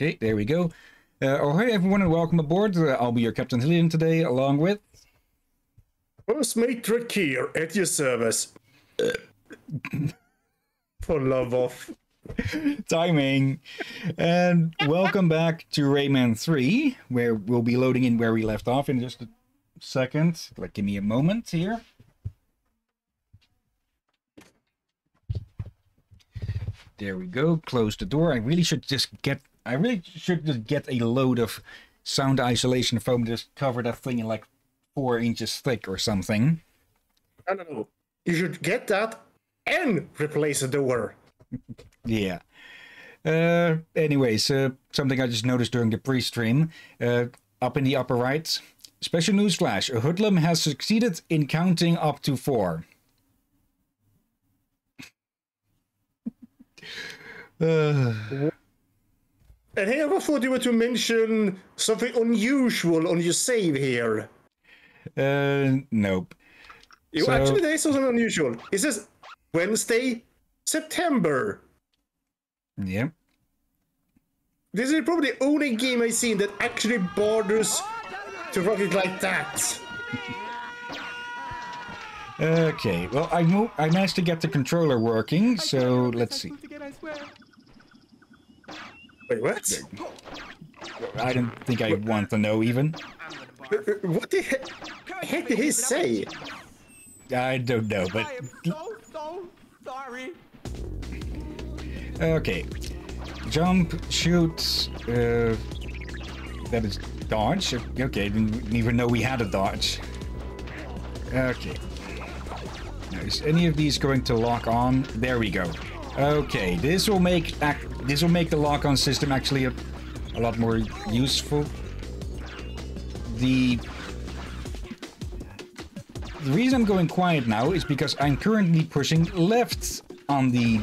Okay, there we go. Uh, oh, hey everyone, and welcome aboard. Uh, I'll be your Captain Hillyan today, along with. First mate here at your service. For love of. Timing. And welcome back to Rayman 3, where we'll be loading in where we left off in just a second. Like, give me a moment here. There we go. Close the door. I really should just get. I really should just get a load of sound isolation foam. Just cover that thing in like four inches thick or something. I don't know. You should get that and replace the door. Yeah. Uh, anyways, uh, something I just noticed during the pre-stream. Uh, up in the upper right, special news flash. A hoodlum has succeeded in counting up to four. uh, And here I thought you were to mention something unusual on your save here. uh, nope. You So- actually there is something unusual. It says Wednesday, September. Yeah. This is probably the only game I've seen that actually borders to rocket like that. Okay. Well, I mo- I managed to get the controller working, so let's see. Wait, what? I don't think I want to know even. What the heck, heck did he say? I don't know, but I am so, so sorry. Okay. Jump, shoot. Uh, that is dodge. Okay, didn't even know we had a dodge. Okay. Now, is any of these going to lock on? There we go. Okay, this will make ac- this will make the lock-on system actually a, a lot more useful. The the reason I'm going quiet now is because I'm currently pushing left on the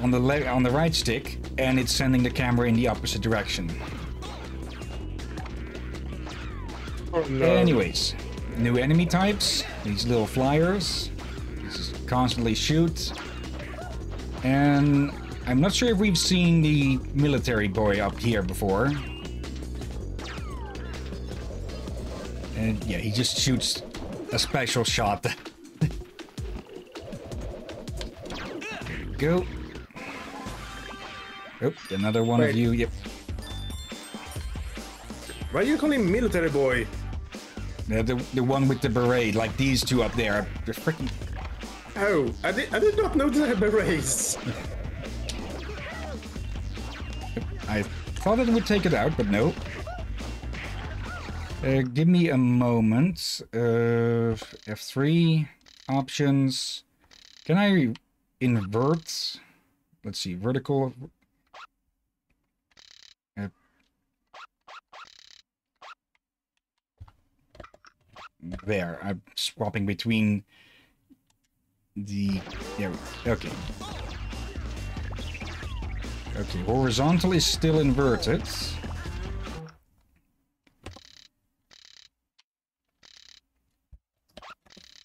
on the le- on the right stick, and it's sending the camera in the opposite direction. Oh no. Anyways, new enemy types. These little flyers. This is constantly shoot. And I'm not sure if we've seen the military boy up here before. And yeah, he just shoots a special shot. there we go. Oh, another one of you. Yep. Why are you calling military boy? Yeah, the, the one with the beret, like these two up there. They're freaking. Oh, I did, I did not know they had berets. I thought it would take it out, but no. Uh, give me a moment. Uh, F3 options. Can I invert? Let's see, vertical. Uh, there, I'm swapping between the. Yeah, okay. Okay, horizontal is still inverted.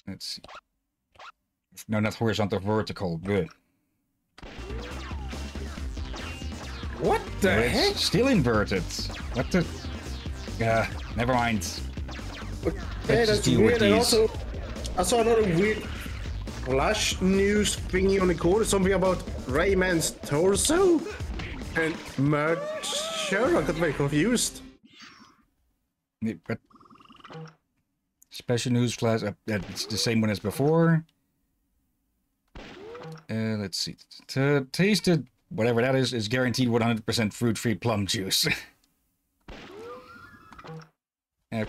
Let's see. No, not horizontal, vertical. Good. What the heck? still inverted. What the? Uh, never mind. Yeah, just that's deal with weird. And these. also, I saw another weird flash news thingy on the corner, something about Rayman's torso and merger. I got very confused. But special news flash. Uh, it's the same one as before. Uh, let's see. To taste it, whatever that is is guaranteed 100% fruit-free plum juice. Uh,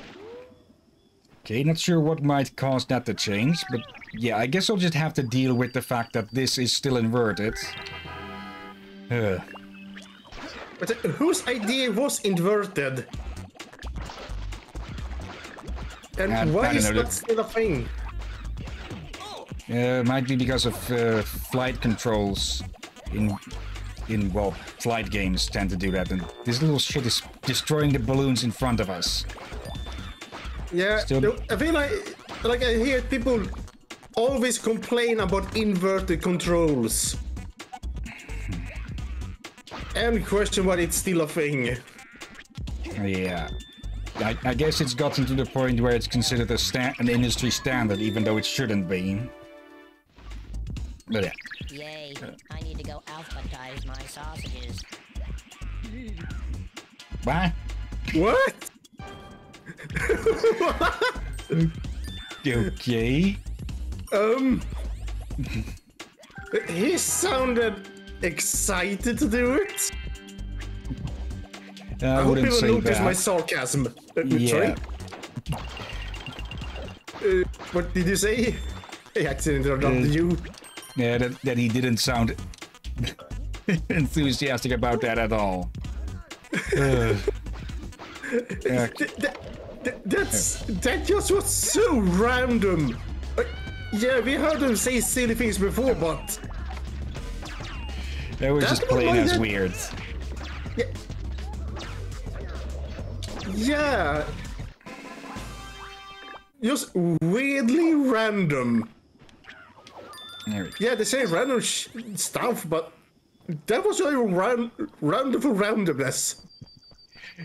okay, not sure what might cause that to change, but yeah, I guess I'll just have to deal with the fact that this is still inverted. Uh, But uh, whose idea was inverted? And I why is know, that- still a thing? Uh, might be because of uh, flight controls in in well flight games tend to do that and this little shit is destroying the balloons in front of us Yeah, Still- I feel like like I hear people always complain about inverted controls. and question why it's still a thing. Yeah. I, I guess it's gotten to the point where it's considered a sta- an industry standard, even though it shouldn't be. But yeah. Yay, I need to go alphabetize my sausages. What? What? Okay. Um. he sounded excited to do it. I, I hope people say notice that. my sarcasm. Uh, Yeah. Sorry. Uh, what did you say? I accidentally interrupted Uh, you. Yeah, that, that he didn't sound enthusiastic about that at all. Uh, yeah, Th- th- th- that's that just was so random. Uh, yeah, we heard him say silly things before, but that was just plain as that- weird. yeah, just weirdly random. There we go. Yeah, they say random sh- stuff, but that was a ran- random for randomness.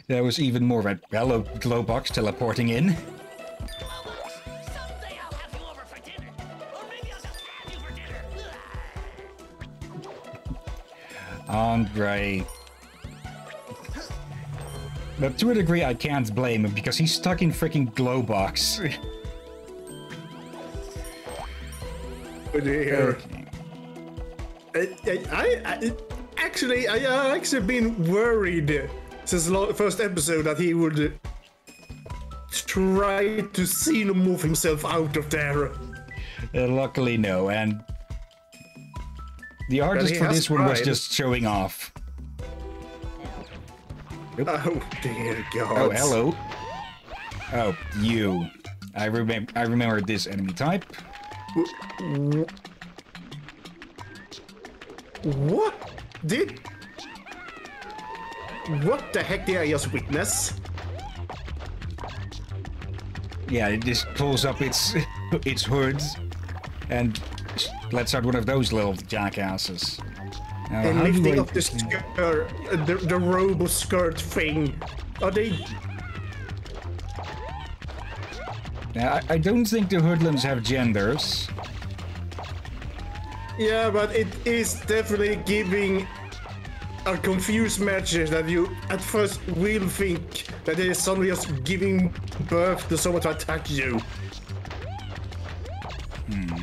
There was even more of a hello Globox teleporting in. Someday I'll have you over for dinner. Or maybe I'll just have you for dinner. Andre. But to a degree, I can't blame him because he's stuck in freaking Globox. Oh dear. I, I, I, I actually, I uh, actually been worried since the first episode that he would try to see him move himself out of there. Uh, luckily, no. And the artist for this one was just showing off. Oh dear God. Oh, hello. Oh, you. I remember. I remember this enemy type. What did? What the heck did I just witness? Yeah, it just pulls up its its hood and lets out one of those little jackasses. Now, And lifting up the skirt, uh, the, the robo skirt thing. Are they? Now, I, I don't think the hoodlums have genders. Yeah, but it is definitely giving a confused matches that you at first will think that it is somebody just giving birth to someone to attack you. Hmm.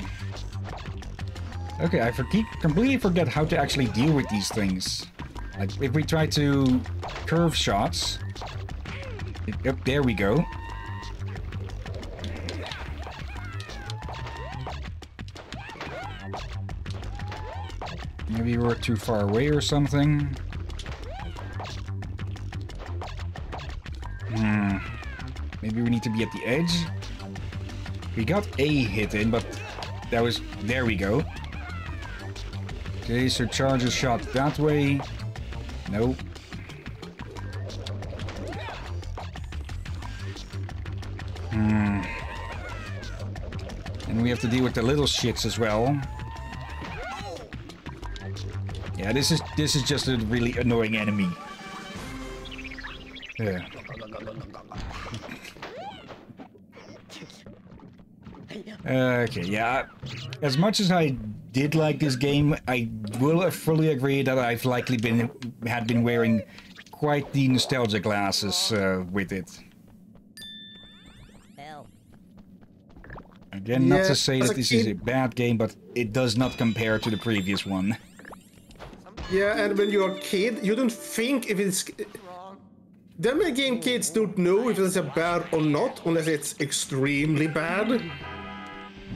Okay, I for- completely forget how to actually deal with these things. Like, if we try to curve shots... It, yep, there we go. We're too far away or something. Hmm. Maybe we need to be at the edge. We got a hit in, but that was... There we go. Okay, so charge a shot that way. Nope. Hmm. And we have to deal with the little shits as well. Yeah, this is this is just a really annoying enemy. Yeah. Okay, yeah. As much as I did like this game, I will fully agree that I've likely been had been wearing quite the nostalgia glasses uh, with it. Hell, Again, not to say that a this is a bad game, but it does not compare to the previous one. Yeah, and when you're a kid, you don't think if it's. Then the game kids don't know if it's a bad or not, unless it's extremely bad.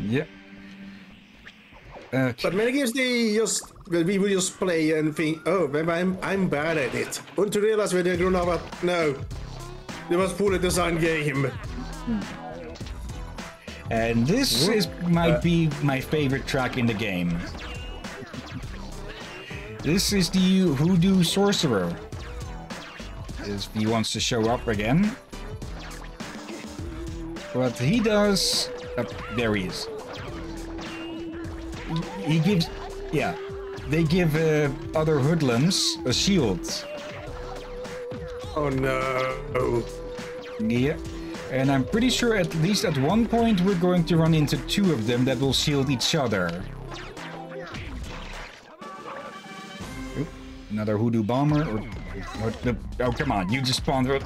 Yeah. Okay. But many games they just well, we will just play and think, oh, maybe I'm I'm bad at it. And to realize when they grown up, that, no, it was poorly designed game. And this is might uh, be my favorite track in the game. This is the Hoodoo Sorcerer. If he wants to show up again. What he does... oh, there he is. He gives... Yeah. they give uh, other hoodlums a shield. Oh no. Yeah. And I'm pretty sure at least at one point we're going to run into two of them that will shield each other. Another hoodoo bomber. Or, the, oh, come on. You just spawned. Okay,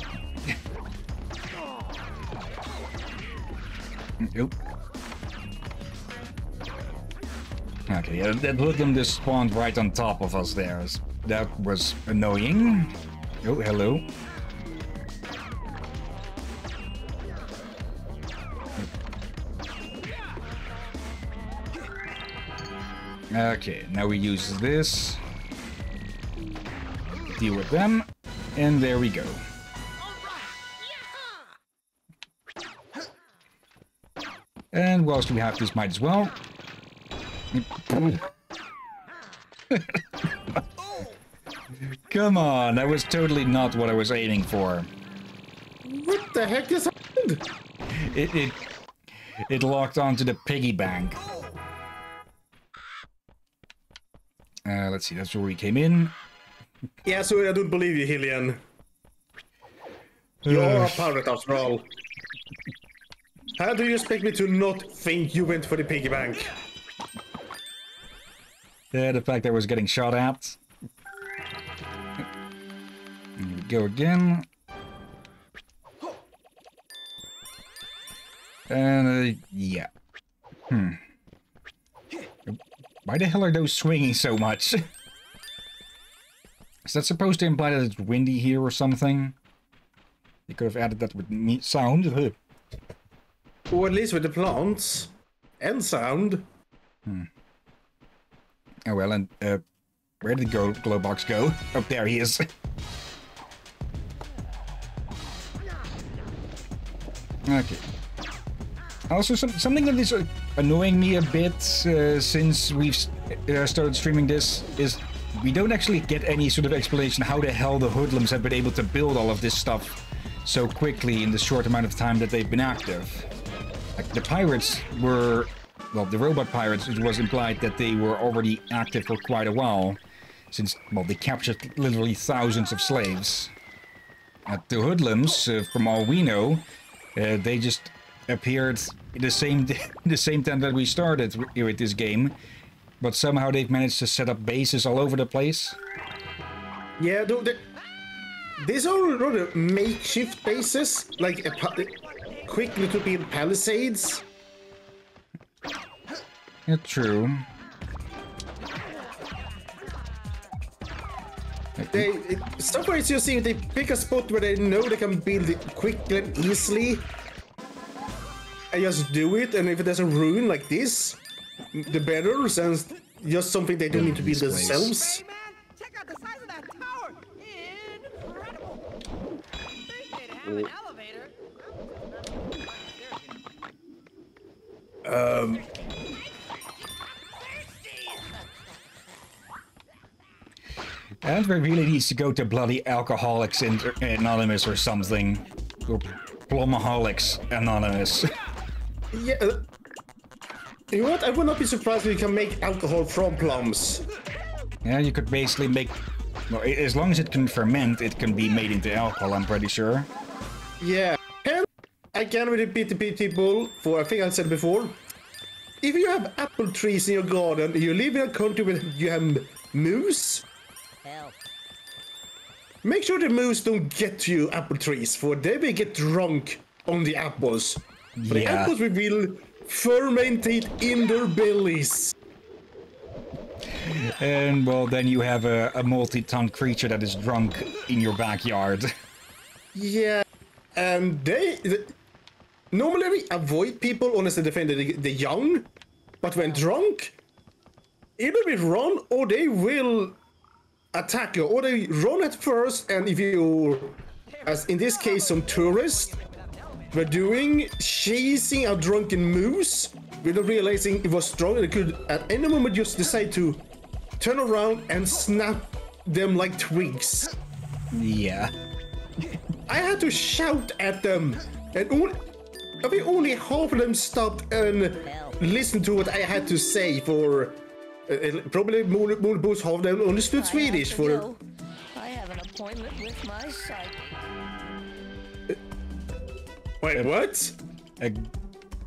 yeah, that hoodlum just spawned right on top of us there. That was annoying. Oh, hello. Okay, now we use this. Deal with them. And there we go. And whilst we have this, might as well. Come on, that was totally not what I was aiming for. What the heck is happened? It it it locked onto the piggy bank. Uh, let's see, that's where we came in. Yeah, so I don't believe you, Hillyan. You're a pirate after all. How do you expect me to not think you went for the piggy bank? Yeah, the fact that I was getting shot at. Go again. And, uh, yeah. Hmm. Why the hell are those swinging so much? Is that supposed to imply that it's windy here or something? You could have added that with me sound. Or at least with the plants. And sound. Oh well, and uh, where did the glow Globox go? Oh, there he is. okay. Also, some, something that is uh, annoying me a bit uh, since we've uh, started streaming this is we don't actually get any sort of explanation how the hell the hoodlums have been able to build all of this stuff so quickly in the short amount of time that they've been active. Like the pirates were, well, the robot pirates. It was implied that they were already active for quite a while, since well, they captured literally thousands of slaves. Uh, the hoodlums, uh, from all we know, uh, they just appeared the same the same time that we started with this game, but somehow they've managed to set up bases all over the place. Yeah, though the, these are rather makeshift bases, like quick little bit palisades. Yeah, true. They, it, it's just seeing they pick a spot where they know they can build it quickly and easily. And just do it, and if there's a ruin like this, the better, since just something they don't need to be this place. themselves. Hey man, check out the size of that tower. Incredible. They'd have an elevator. Um, Antwerp really needs to go to bloody Alcoholics Inter- Anonymous or something. Or Plumaholics Anonymous. Yeah. Uh, You know what? I would not be surprised if you can make alcohol from plums. yeah, you could basically make... Well, as long as it can ferment, it can be made into alcohol, I'm pretty sure. Yeah. And I can repeat the people for I think I said before. If you have apple trees in your garden, you live in a country where you have moose, Help. make sure the moose don't get to you apple trees, for they will get drunk on the apples. For the Yeah. apples will be fermented in their bellies. And, well, then you have a, a multi-ton creature that is drunk in your backyard. Yeah, and they th- normally we avoid people honestly defend the, the young, but when drunk, either we run or they will attack you, or they run at first, and if you, as in this case, some tourists were doing chasing a drunken moose without realizing it was strong, and they could at any moment just decide to turn around and snap them like twigs. yeah. I had to shout at them, and only, I think only half of them stopped and listened to what I had to say for Eh, Probably Moon- Moonboots have them understood I Swedish to for... go. I have an appointment with my psychic. Wait, what? Uh,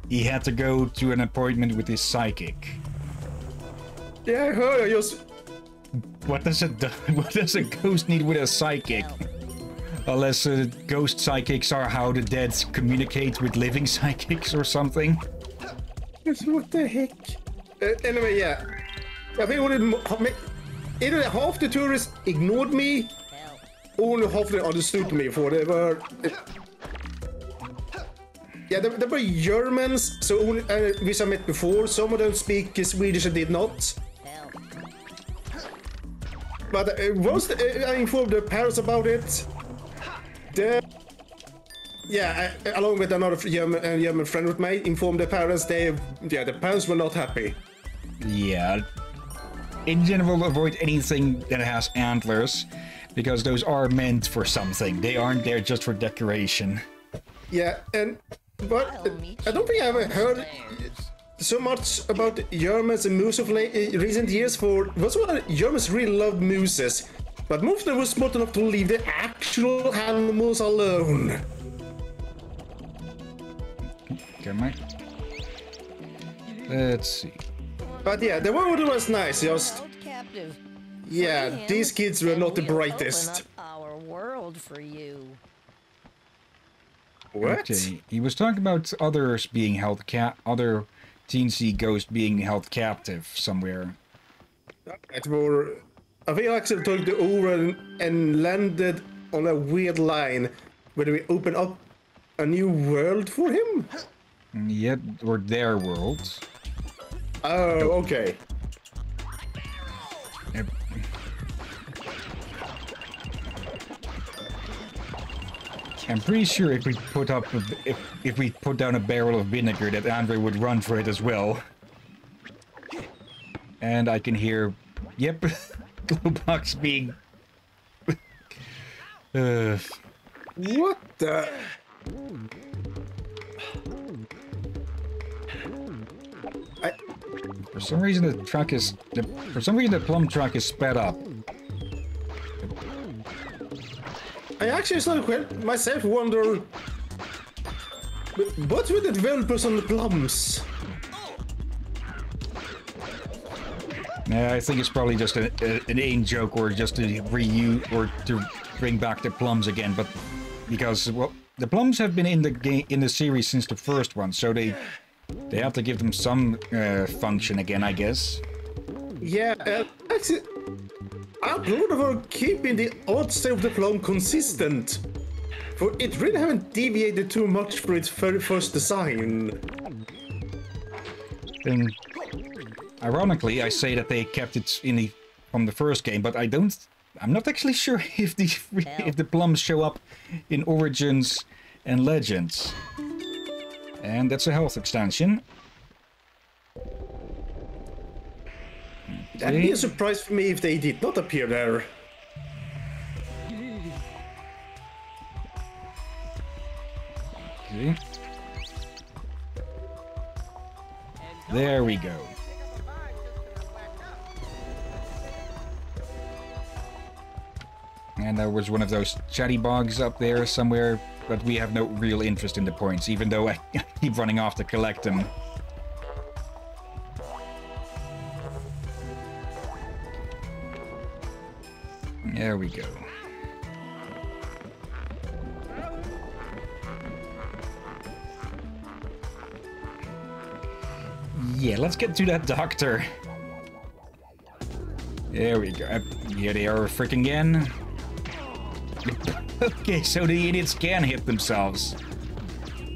he had to go to an appointment with his psychic. Yeah, I heard. Just... What does a what does a ghost need with a psychic? Unless uh, ghost psychics are how the dead communicate with living psychics or something. What the heck? Uh, anyway, yeah. I think only mo- ha- ma- either half the tourists ignored me, only half they understood me for they were. uh, yeah, they, they were Germans, so only, uh, met before. Some of them speak Swedish, and did not. But uh, once uh, I informed the parents about it, the yeah, I, along with another German, uh, German friend of mine, informed the parents. They yeah, the parents were not happy. Yeah. In general, avoid anything that has antlers, because those are meant for something. They aren't there just for decoration. Yeah, and but I'll meet I don't think I ever heard Upstairs. so much about Germans and moose of late, uh, recent years. For what's what Germans really loved mooses, but most of them were smart enough to leave the actual animals alone. Okay, Mike. Let's see. But yeah, the world was nice. Just yeah, these kids were not the we'll open brightest. up Our world for you. What? Okay, he was talking about others being held cap, other TNC ghosts being held captive somewhere. It were. I think actually took the over and, and landed on a weird line where we open up a new world for him. Mm, Yet, or their worlds. Oh, okay. I'm pretty sure if we put up a, if if we put down a barrel of vinegar, that Andre would run for it as well. And I can hear, yep, Globox being. uh, What the? I, for some reason, the truck is. The, for some reason, the plum truck is sped up. I actually started myself wonder what's with the developers on the plums? Yeah, I think it's probably just a, a, an in joke or just to reuse or to bring back the plums again. But because well, the plums have been in the game in the series since the first one, so they they have to give them some uh, function again, I guess. Yeah, uh, actually, I applaud for keeping the art style of the plum consistent. For it really haven't deviated too much from its very first design. And ironically, I say that they kept it in the from the first game, but I don't. I'm not actually sure if the if the plums show up in Origins and Legends. And that's a health extension. That'd be a surprise for me if they did not appear there. Okay. There we go. And there was one of those chatty bogs up there somewhere, but we have no real interest in the points, even though I keep running off to collect them. There we go. Yeah, let's get to that doctor. There we go. Here they are freaking again. okay, so the idiots can hit themselves.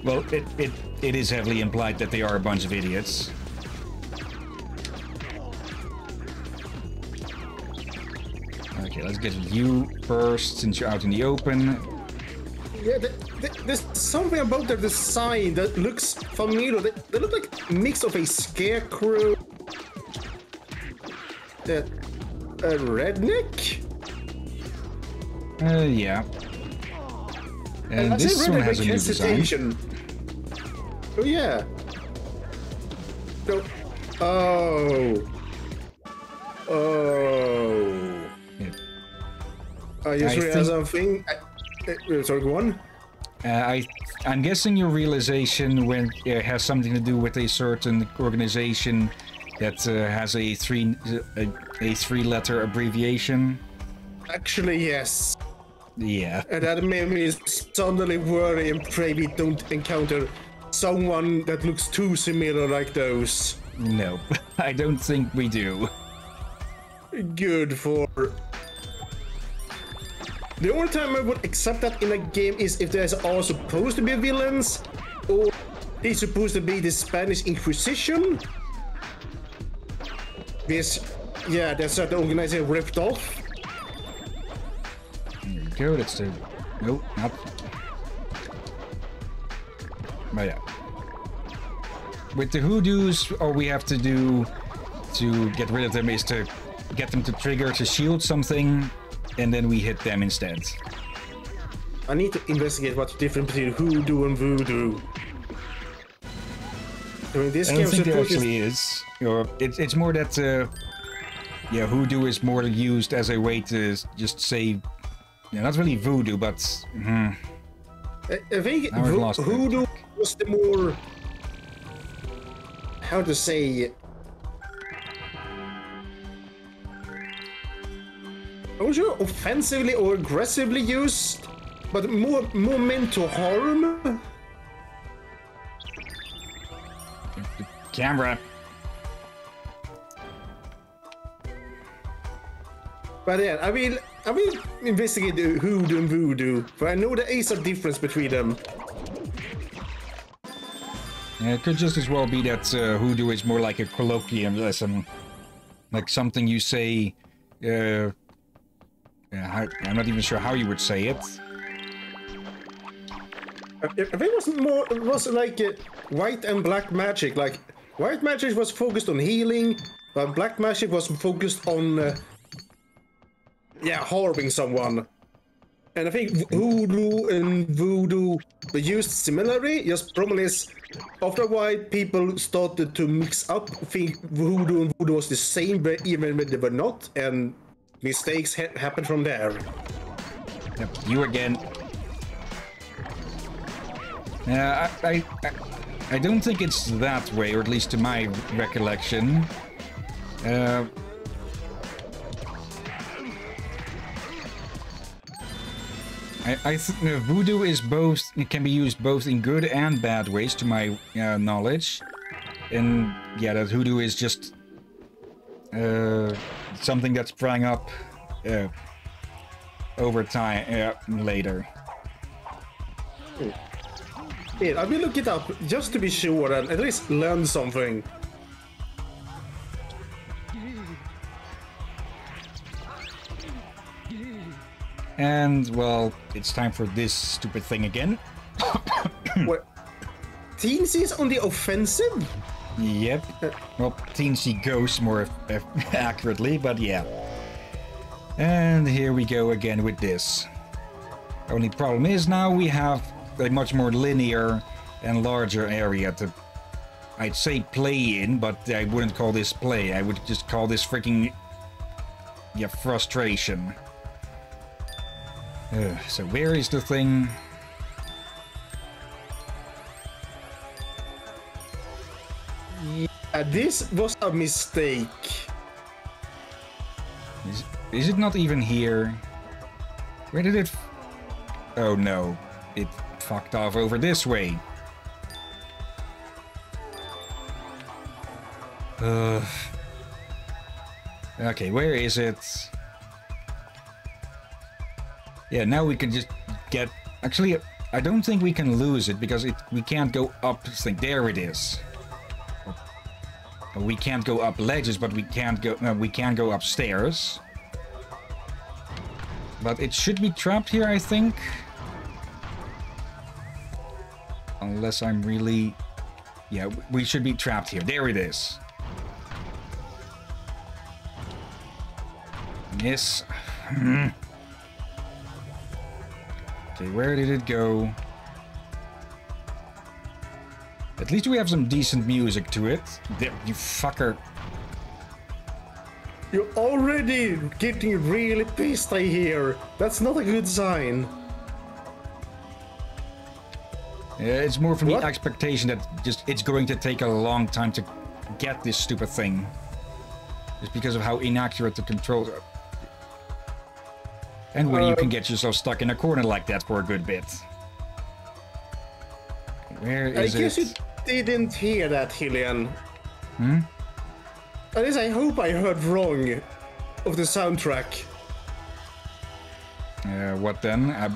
Well, it, it, it is heavily implied that they are a bunch of idiots. Okay, let's get you first, since you're out in the open. Yeah, th th there's something about their design that looks familiar. They, they look like a mix of a scarecrow, a, a redneck. Uh, yeah. And I this one has a new design. Oh yeah. No. Oh. Oh. Yeah. I just I realized think- something. I, uh, sorry, go on. Uh, I, I'm guessing your realization when uh, has something to do with a certain organization that uh, has a three a, a three letter abbreviation. Actually, yes. Yeah. And that made me suddenly worry and pray we don't encounter someone that looks too similar like those. No, I don't think we do. Good for. The only time I would accept that in a game is if there's all supposed to be villains, or they're supposed to be the Spanish Inquisition. This, yeah, that's certain organization ripped off. Hmm, there we go. That's the. Nope, not. But yeah. With the hoodoos, all we have to do to get rid of them is to get them to trigger to shield something, and then we hit them instead. I need to investigate what's different between hoodoo and voodoo. I mean, this I don't think there actually is. Or it's it's more that uh, yeah, hoodoo is more used as a way to just say, yeah, not really voodoo, but hmm, I, I think vo- hoodoo was the more how to say. I was sure offensively or aggressively used, but more more meant to harm. camera. But yeah, I will I will investigate the hoodoo and voodoo, for I know there is a difference between them. Yeah, it could just as well be that uh, hoodoo is more like a colloquialism, like something you say. Uh, how, I'm not even sure how you would say it. I I think it was more it was like uh, white and black magic. Like white magic was focused on healing, but black magic was focused on uh, yeah harming someone. And I think hoodoo and voodoo were used similarly. Just problem is, after a while, people started to mix up, think voodoo and voodoo was the same, but even when they were not, and mistakes ha- happened from there. Yep, you again. Yeah, I, I, I, I don't think it's that way, or at least to my recollection. Uh, I, I uh, voodoo is both. It can be used both in good and bad ways, to my uh, knowledge. And yeah, that hoodoo is just uh, something that sprang up uh, over time uh, later. Yeah, I will look it up just to be sure and at least learn something. And well, it's time for this stupid thing again. What? Teensy is on the offensive? Yep. Well, Teensy goes more accurately, but yeah. And here we go again with this. Only problem is now we have a much more linear and larger area to, I'd say play in, but I wouldn't call this play. I would just call this freaking, yeah, frustration. Ugh, so where is the thing? Uh, this was a mistake. Is, is it not even here? Where did it... Oh no, it fucked off over this way. Uh, okay, where is it? Yeah, now we can just get... Actually, I don't think we can lose it because it we can't go up... Think there it is. We can't go up ledges, but we can't go. No, we can go upstairs. But it should be trapped here, I think. Unless I'm really. Yeah, we should be trapped here. There it is. Yes. Hmm. okay, where did it go? At least we have some decent music to it. There, you fucker. You're already getting really pissed, I hear. That's not a good sign. Yeah, it's more from What? the expectation that just it's going to take a long time to get this stupid thing. It's because of how inaccurate the controls are. And when you uh, can get yourself stuck in a corner like that for a good bit. Where I is guess it? Didn't hear that, Hillyan. Hmm? At least I hope I heard wrong of the soundtrack. Uh, what then? Uh,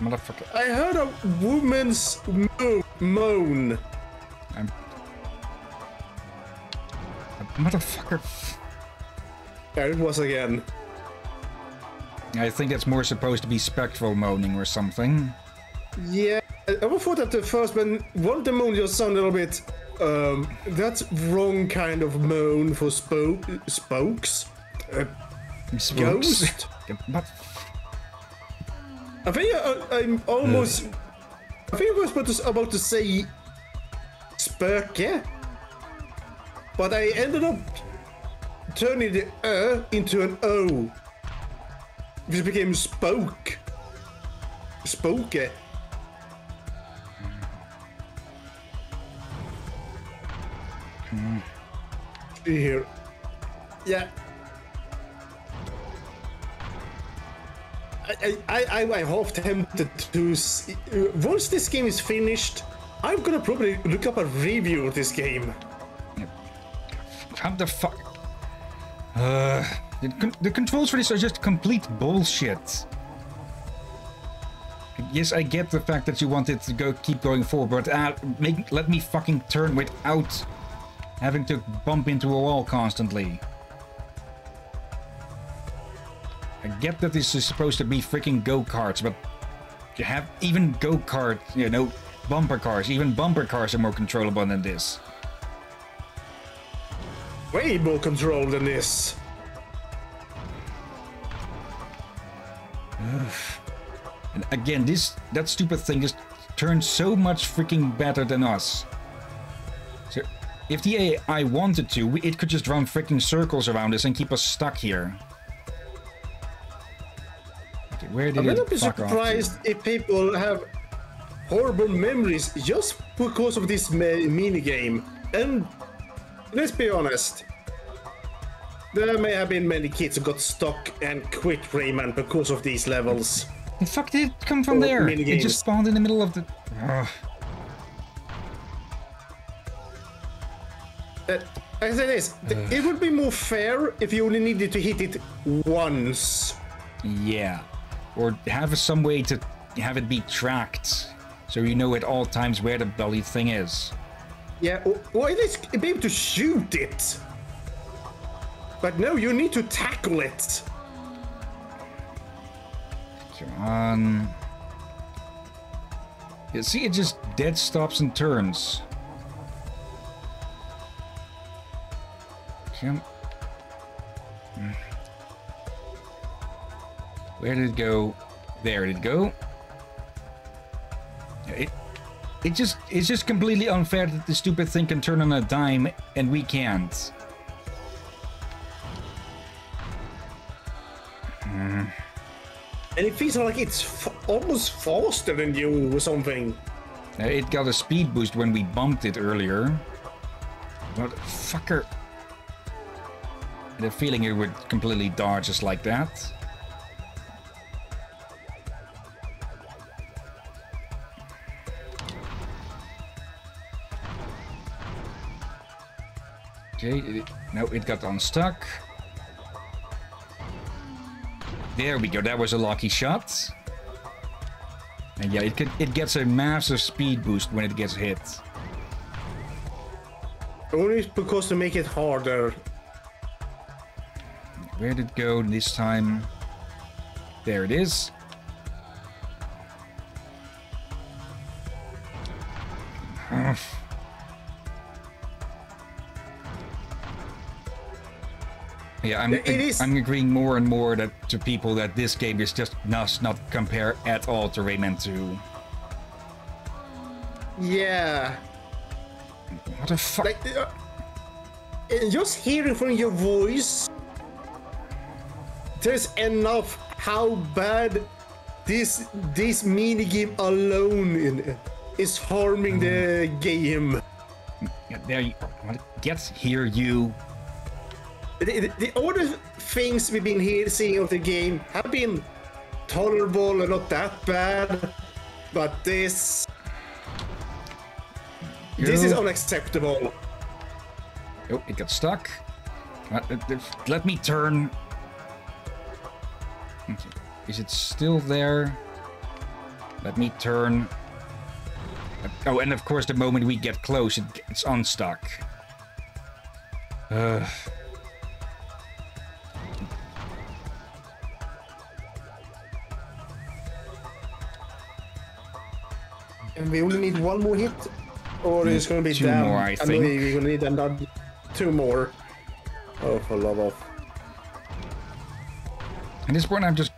motherfucker. I heard a woman's mo- moan. I'm... Motherfucker. There it was again. I think it's more supposed to be spectral moaning or something. Yeah, I thought at the first, one of the moan just sounded a little bit. Um, that's wrong kind of moan for spoke spokes. Uh, Spooks. Ghost? But I think I, I'm almost. I think I was about to, about to say spöke, but I ended up turning the ö into an o, which became spoke. Spoke. See here. Yeah. I, I, I, I'm half tempted to. s- uh, Once this game is finished, I'm gonna probably look up a review of this game. How the fuck? Uh, the, the controls for this are just complete bullshit. Yes, I get the fact that you want it to go keep going forward, but uh, make let me fucking turn without having to bump into a wall constantly. I get that this is supposed to be freaking go-karts, but you have even go-kart, you know, bumper cars, even bumper cars are more controllable than this. Way more control than this. And again, this that stupid thing just turns so much freaking better than us. If the AI wanted to, we- it could just run freaking circles around us and keep us stuck here. Okay, where I did will it not be fuck off to? surprised if people have horrible memories just because of this ma- mini game. And let's be honest, there may have been many kids who got stuck and quit Rayman because of these levels. The fuck did it come from there? It just spawned in the middle of the. Ugh. Uh, I say this, th- it would be more fair if you only needed to hit it once. Yeah. Or have some way to have it be tracked, so you know at all times where the bloody thing is. Yeah, or, or at least be able to shoot it. But no, you need to tackle it. Come on. You see, it just dead stops and turns. Where did it go? There it go. It, it just, it's just completely unfair that the stupid thing can turn on a dime and we can't. And it feels like it's f- almost faster than you or something. Uh, It got a speed boost when we bumped it earlier. Motherfucker. A feeling it would completely dodge just like that. Okay, no, it got unstuck. There we go, that was a lucky shot. And yeah, it could, it gets a massive speed boost when it gets hit. Only because to make it harder. Where did it go this time? There it is. Yeah, I'm, It is- I'm agreeing more and more that to people that this game is just does not compare at all to Rayman 2. Yeah. What the fuck? Like, uh, just hearing from your voice there's enough how bad this this mini game alone in, is harming the game. There you get here, you. The, the, the other things we've been here seeing of the game have been tolerable and not that bad, but this this is unacceptable. Oh, it got stuck. Uh, uh, Let me turn. Is it still there? Let me turn. Oh, and of course, the moment we get close, it gets unstuck. Uh, And we only need one more hit, or it's gonna be Two damn. more, I think. we're gonna need another two more. Oh, for love of. at this point, I'm just,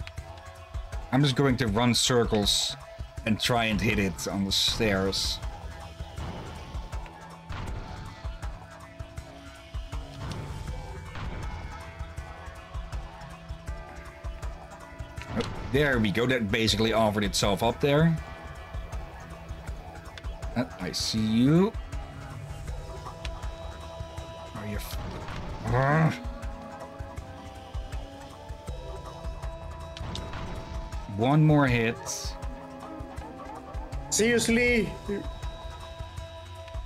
I'm just going to run circles and try and hit it on the stairs. Oh, there we go. That basically offered itself up there. Uh, I see you. Are you? One more hit. Seriously?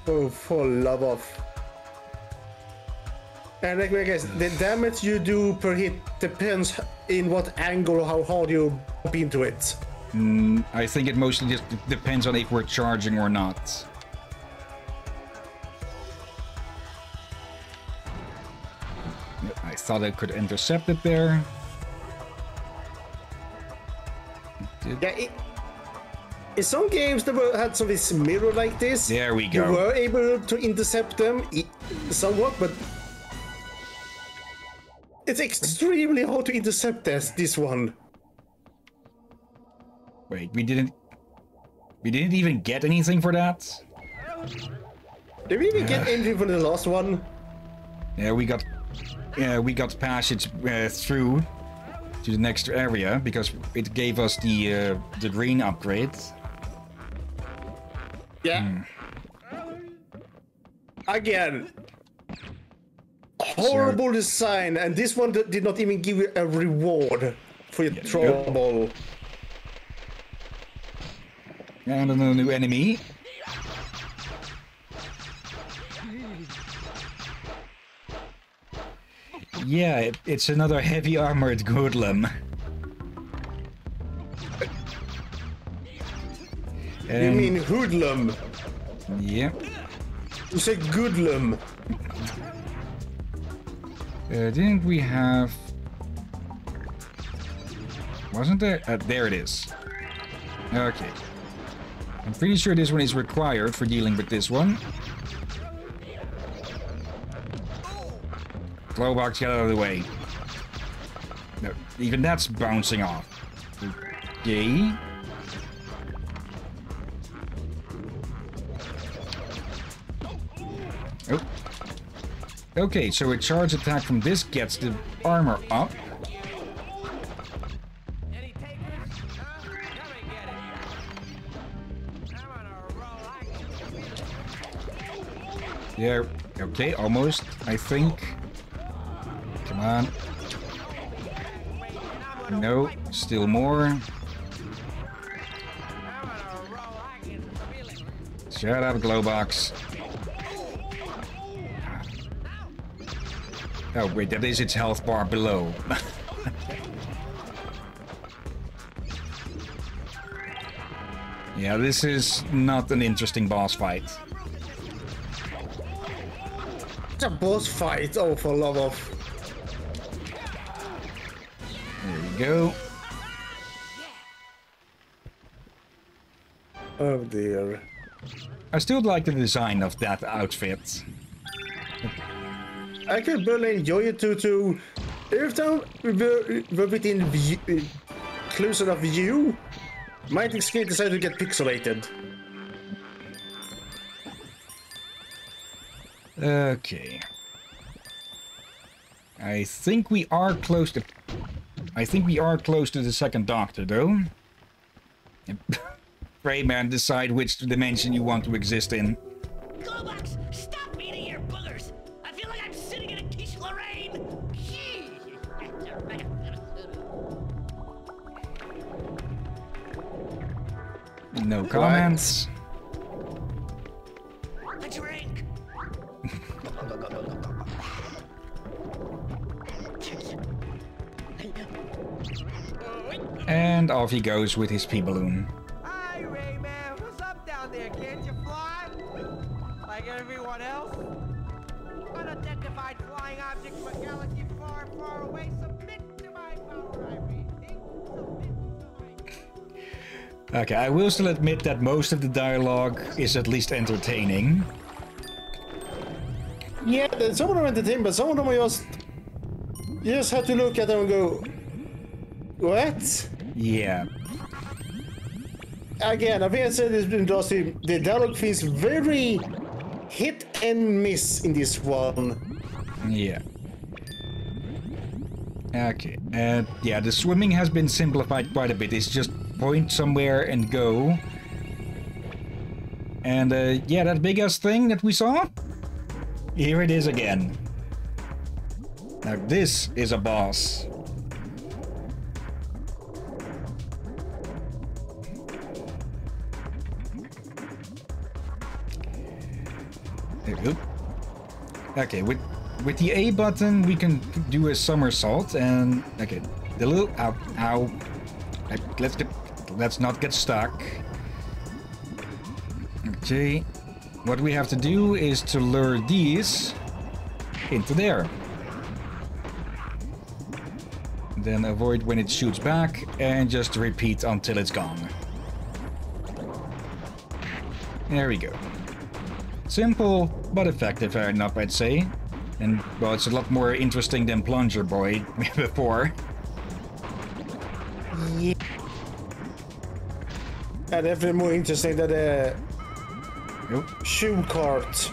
Oh, for love of. And like I guess the damage you do per hit depends in what angle, or how hard you bump into it. Mm, I think it mostly just depends on if we're charging or not. I thought I could intercept it there. Yeah, it, in some games that were, had something similar like this. There we go. You were able to intercept them somewhat, but it's extremely hard to intercept this this one. Wait, we didn't. We didn't even get anything for that. Did we even get anything from the last one? Yeah, we got. Yeah, we got passage uh, through to the next area because it gave us the uh, the green upgrade. Yeah. Again. Horrible design, and this one did not even give you a reward for your trouble. And another new enemy. Yeah, it, it's another heavy armored Goodlum. You Um, mean hoodlum? Yeah. You said goodlum. Uh, didn't we have... Wasn't there? Uh, there it is. Okay. I'm pretty sure this one is required for dealing with this one. Globox, get out of the way. No, even that's bouncing off. Okay. Oh. Okay, so a charge attack from this gets the armor up. There. Okay, almost, I think. Come on. No, still more. Shut up, Globox. Oh, wait, that is its health bar below. yeah, this is not an interesting boss fight. It's a boss fight. Oh, for love of. Go. Oh dear. I still like the design of that outfit. I could barely enjoy it too. To every time we were, were within view, uh, close enough view, my screen decided to get pixelated. Okay. I think we are close to... I think we are close to the second doctor, though. Rayman, decide which dimension you want to exist in. Globox, stop eating your boogers! I feel like I'm sitting in a quiche Lorraine! No comments. And off he goes with his pea balloon. Hi, Rayman. What's up down there? Can't you fly? Like everyone else? Unidentified flying object from a galaxy far, far away. Submit to my power, I repeat. Submit to my Okay, I will still admit that most of the dialogue is at least entertaining. Yeah, some of them are entertaining, but some of them are just. You just have to look at them and go. What? Yeah. Again, I think I said this in stream. The dialogue feels very hit and miss in this one. Yeah. Okay, and yeah, the swimming has been simplified quite a bit. It's just point somewhere and go. And uh, yeah, that big ass thing that we saw, here it is again. Now this is a boss. There we go. Okay, with with the A button, we can do a somersault, and okay, the little ow ow. Let's get let's not get stuck. Okay, what we have to do is to lure these into there. Then avoid when it shoots back, and just repeat until it's gone. There we go. Simple, but effective enough, I'd say. And, well, it's a lot more interesting than Plunger Boy before. Yeah. And definitely more interesting than the uh, Nope. shoe cart.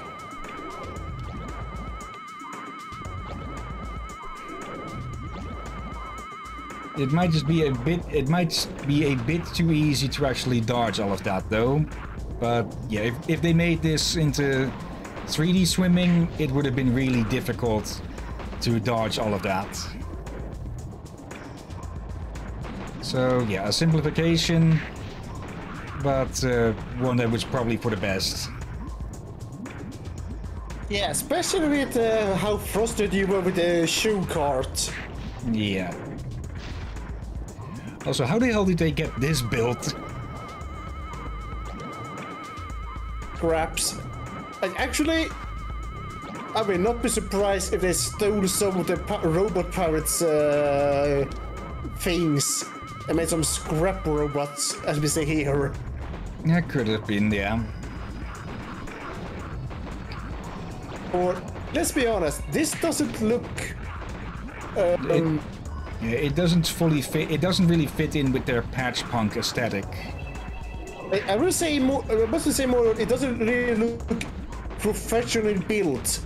It might just be a bit, it might be a bit too easy to actually dodge all of that, though. But, yeah, if, if they made this into 3D swimming, it would have been really difficult to dodge all of that. So, yeah, a simplification, but uh, one that was probably for the best. Yeah, especially with uh, how frustrated you were with the shoe cart. Yeah. Also, how the hell did they get this built? Scraps. And actually, I will not be surprised if they stole some of the robot pirates' uh, things and made some scrap robots, as we say here. That could have been, yeah. Or, let's be honest, this doesn't look. Um, Yeah, it doesn't fully fit. It doesn't really fit in with their patch punk aesthetic. I, I will say more. I must say more. It doesn't really look professionally built.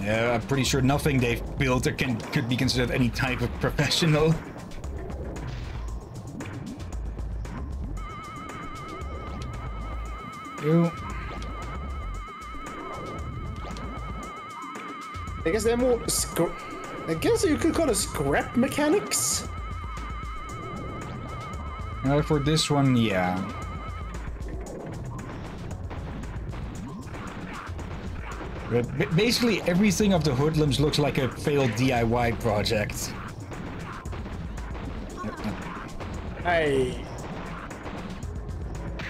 Yeah, I'm pretty sure nothing they've built can could be considered any type of professional. Ew. I guess they're more. Scra- I guess you could call it scrap mechanics. Uh, for this one, yeah. Basically, everything of the hoodlums looks like a failed DIY project. Hey.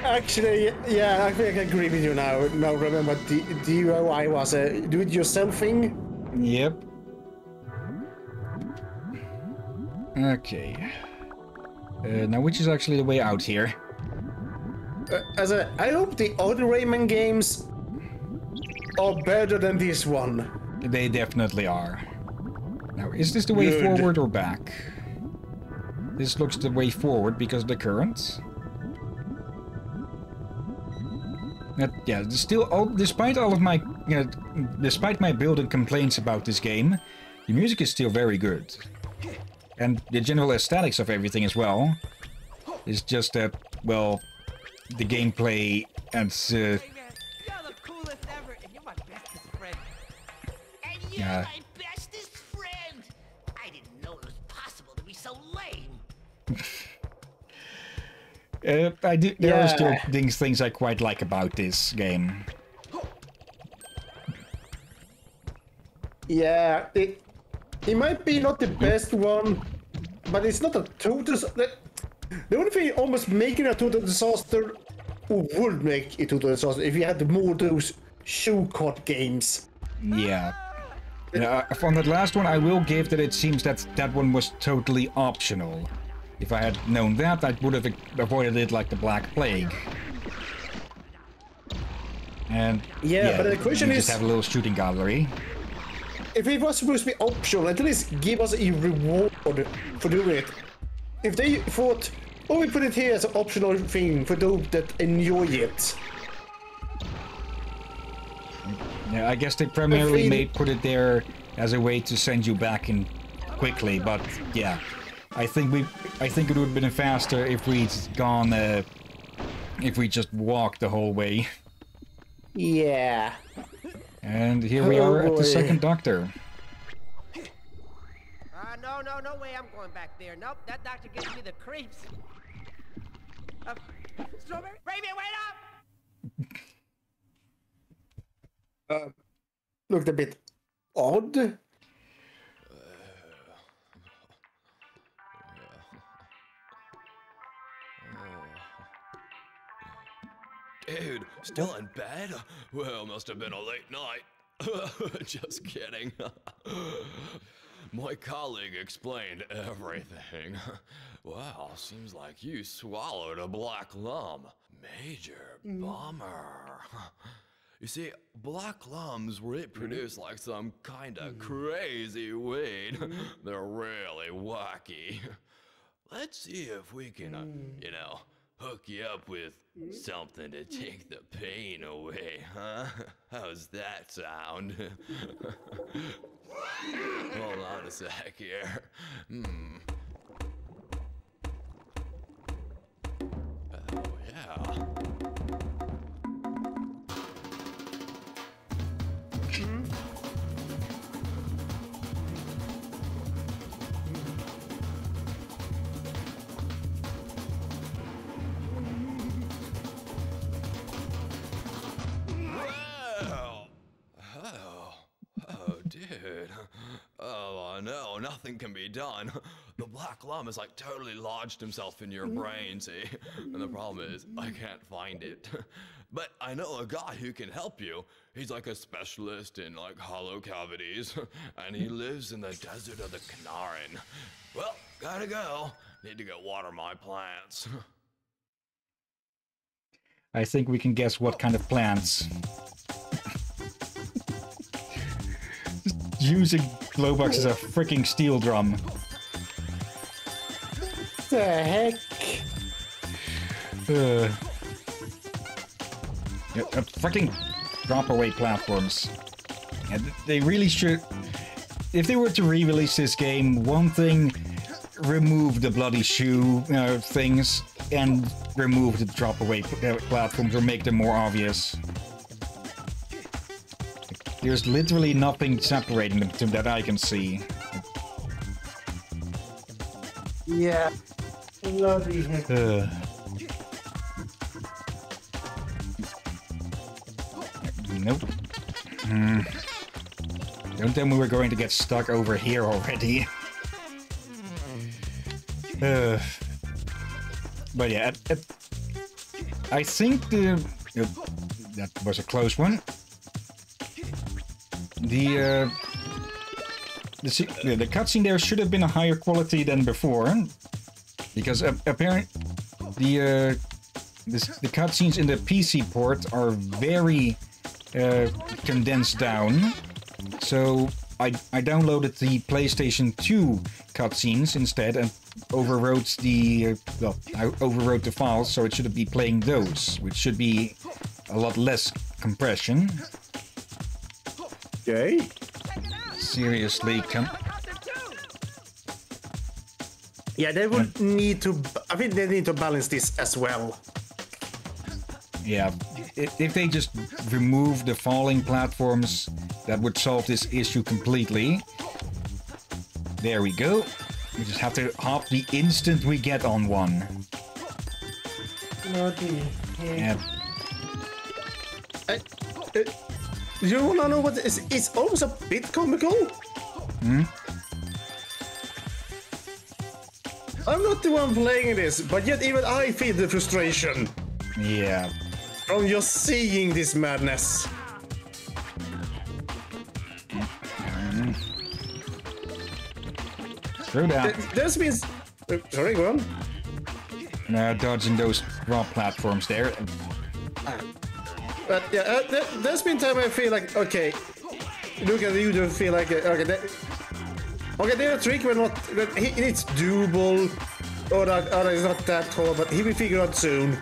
Actually, yeah, I think I agree with you now. Now remember, D- DIY was a do-it-yourself thing. Yep. Okay. Uh, now, which is actually the way out here? Uh, as a, I hope the other Rayman games are better than this one. They definitely are. Now, is this the way Good. forward or back? This looks the way forward because of the current. That, yeah, still, all, despite all of my, you know, despite my building complaints about this game, the music is still very good. and the general aesthetics of everything as well. It's just that, well, the gameplay and uh, lame. uh, I do, there are still things things I quite like about this game. Yeah, it it might be not the best one, but it's not a total. The, the only thing almost making a total disaster would make it total disaster if you had more of those shoe card games. Yeah. Yeah, uh, from that last one, I will give that it seems that that one was totally optional. If I had known that, I would have avoided it like the Black Plague. And Yeah, but the question you is- just have a little shooting gallery. If it was supposed to be optional, at least give us a reward for doing it. If they thought, oh, we put it here as an optional thing for those that enjoy it. Yeah, I guess they primarily feel- may put it there as a way to send you back in quickly, but yeah, I think we, I think it would have been faster if we'd gone, uh, if we just walked the whole way. Yeah. And here we Oh, are at the second Doctor. Uh, no, no, no way I'm going back there. Nope, that doctor gives me the creeps. Uh, strawberry? Baby, wait up! Uh, Looked a bit odd. Dude, still in bed? Well, must have been a late night. Just kidding. My colleague explained everything. Wow, seems like you swallowed a black lum. Major mm. bummer. You see, black lums reproduce mm-hmm. like some kinda mm-hmm. crazy weed. Mm-hmm. They're really wacky. Let's see if we can, uh, mm. you know, hook you up with something to take the pain away, huh? How's that sound? Hold on a sec here. Hmm. No, nothing can be done. The black lum has like totally lodged himself in your brain, see? And the problem is, I can't find it. But I know a guy who can help you. He's like a specialist in like hollow cavities, and he lives in the desert of the Knaaren. Well, gotta go. Need to go water my plants. I think we can guess what kind of plants. Using Globox is a freaking steel drum. The heck? Uh, uh, fucking drop away platforms. Yeah, they really should. If they were to re-release this game, one thing, remove the bloody shoe uh, things and remove the drop away uh, platforms or make them more obvious. There's literally nothing separating them to that I can see. Yeah. Bloody heck. Uh. Nope. Hmm. Don't tell me we're going to get stuck over here already. Uh, but yeah, at- at- I think the uh, that was a close one. The uh, the the cutscene there should have been a higher quality than before, because apparently the uh, this, the cutscenes in the PC port are very uh, condensed down. So I I downloaded the PlayStation 2 cutscenes instead and overwrote the uh, well I overwrote the files, so it should be playing those, which should be a lot less compression. Okay. Seriously, come. Yeah, they would need to. I think they need to balance this as well. Yeah, if they just remove the falling platforms, that would solve this issue completely. There we go. We just have to hop the instant we get on one. Yeah, Uh, you wanna know what? It's, it's almost a bit comical. Hmm. I'm not the one playing this, but yet even I feel the frustration yeah. from just seeing this madness. Through that. Th- There's been. uh, sorry, go on. Uh, dodging those raw platforms there. But yeah, uh, there, there's been time I feel like okay, look at you don't feel like uh, okay, that, okay, they're a trick, but not but he, it's doable, or that or it's not that hard, but he will figure out soon.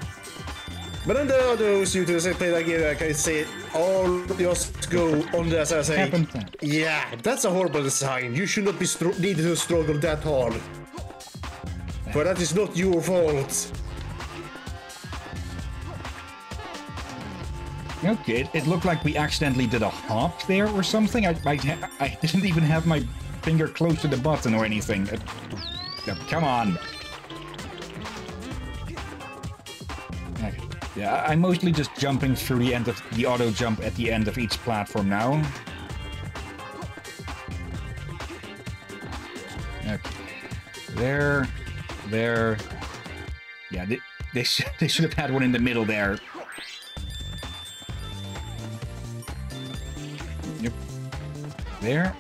But then there are those YouTubers that play like game like I say, all just go on this as I say, Happened. yeah, that's a horrible design. You should not be needed to struggle that hard. But that is not your fault. Okay, it, it looked like we accidentally did a hop there or something. I, I, I didn't even have my finger close to the button or anything. It- come on. Okay, Yeah, I'm mostly just jumping through the end of the auto jump at the end of each platform now. Okay. There, there. Yeah, they, they, should, they should have had one in the middle there. There.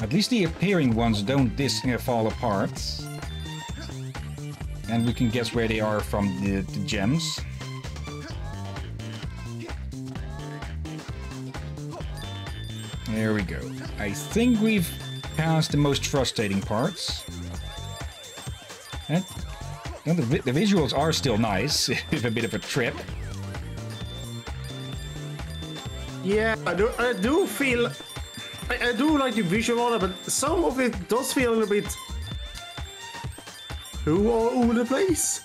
At least the appearing ones don't dis fall apart. And we can guess where they are from the, the gems. There we go. I think we've passed the most frustrating parts. And, and the, the visuals are still nice, with a bit of a trip. Yeah, I do. I do feel. I, I do like the visual but some of it does feel a little bit. Who all over the place?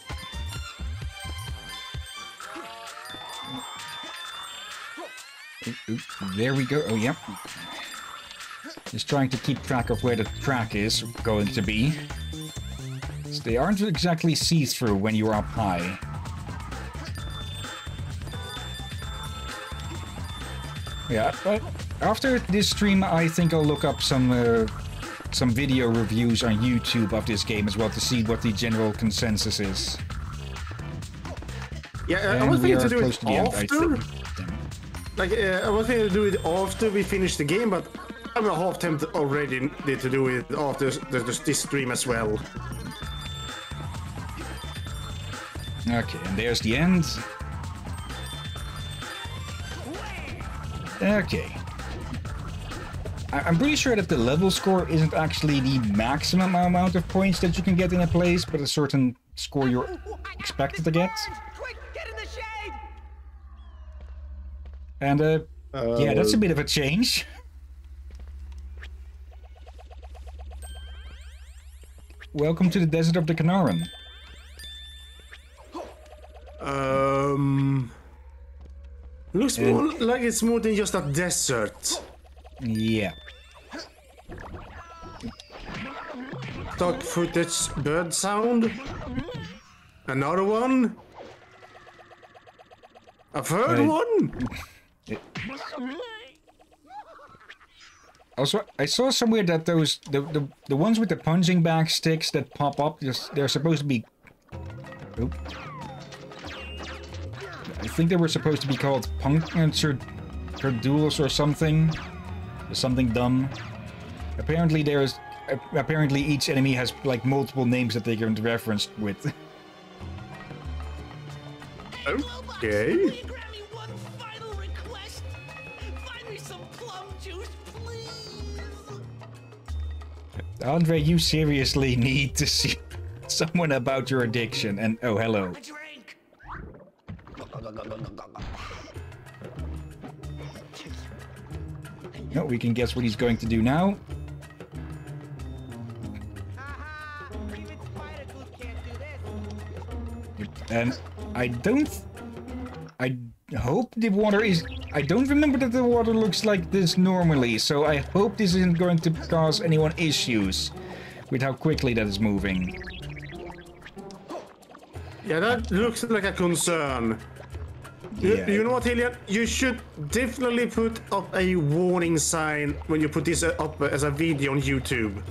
There we go. Oh, yep. Just trying to keep track of where the track is going to be. So they aren't exactly see-through when you're up high. Yeah, but after this stream, I think I'll look up some uh, some video reviews on YouTube of this game as well to see what the general consensus is. Yeah, I- I was we thinking to do it to the end, after. Like, uh, I was thinking to do it after we finish the game, but I'm a half tempted already to do it after the, the, this stream as well. Okay, and there's the end. Okay. I- I'm pretty sure that the level score isn't actually the maximum amount of points that you can get in a place, but a certain score you're expected to get. Quick, get in the shade! And, uh, yeah, that's a bit of a change. Welcome to the desert of the Knaaren. Um. Looks more like it's more than just a desert. Yeah. Stock footage bird sound. Another one. A third Hey. one. Also, I saw somewhere that those the, the the ones with the punching bag sticks that pop up, just they're supposed to be. Oop. I think they were supposed to be called punctured duels or something, or something dumb. Apparently, there's apparently each enemy has like multiple names that they can reference with. Okay. Grant me one final request. Find me some plum juice, please. Andre, you seriously need to see someone about your addiction. And oh, hello. No, we can guess what he's going to do now. And I don't... I hope the water is... I don't remember that the water looks like this normally, so I hope this isn't going to cause anyone issues with how quickly that is moving. Yeah, that looks like a concern. You, Yeah. you know what, Hillyan? You should definitely put up a warning sign when you put this uh, up as a video on YouTube.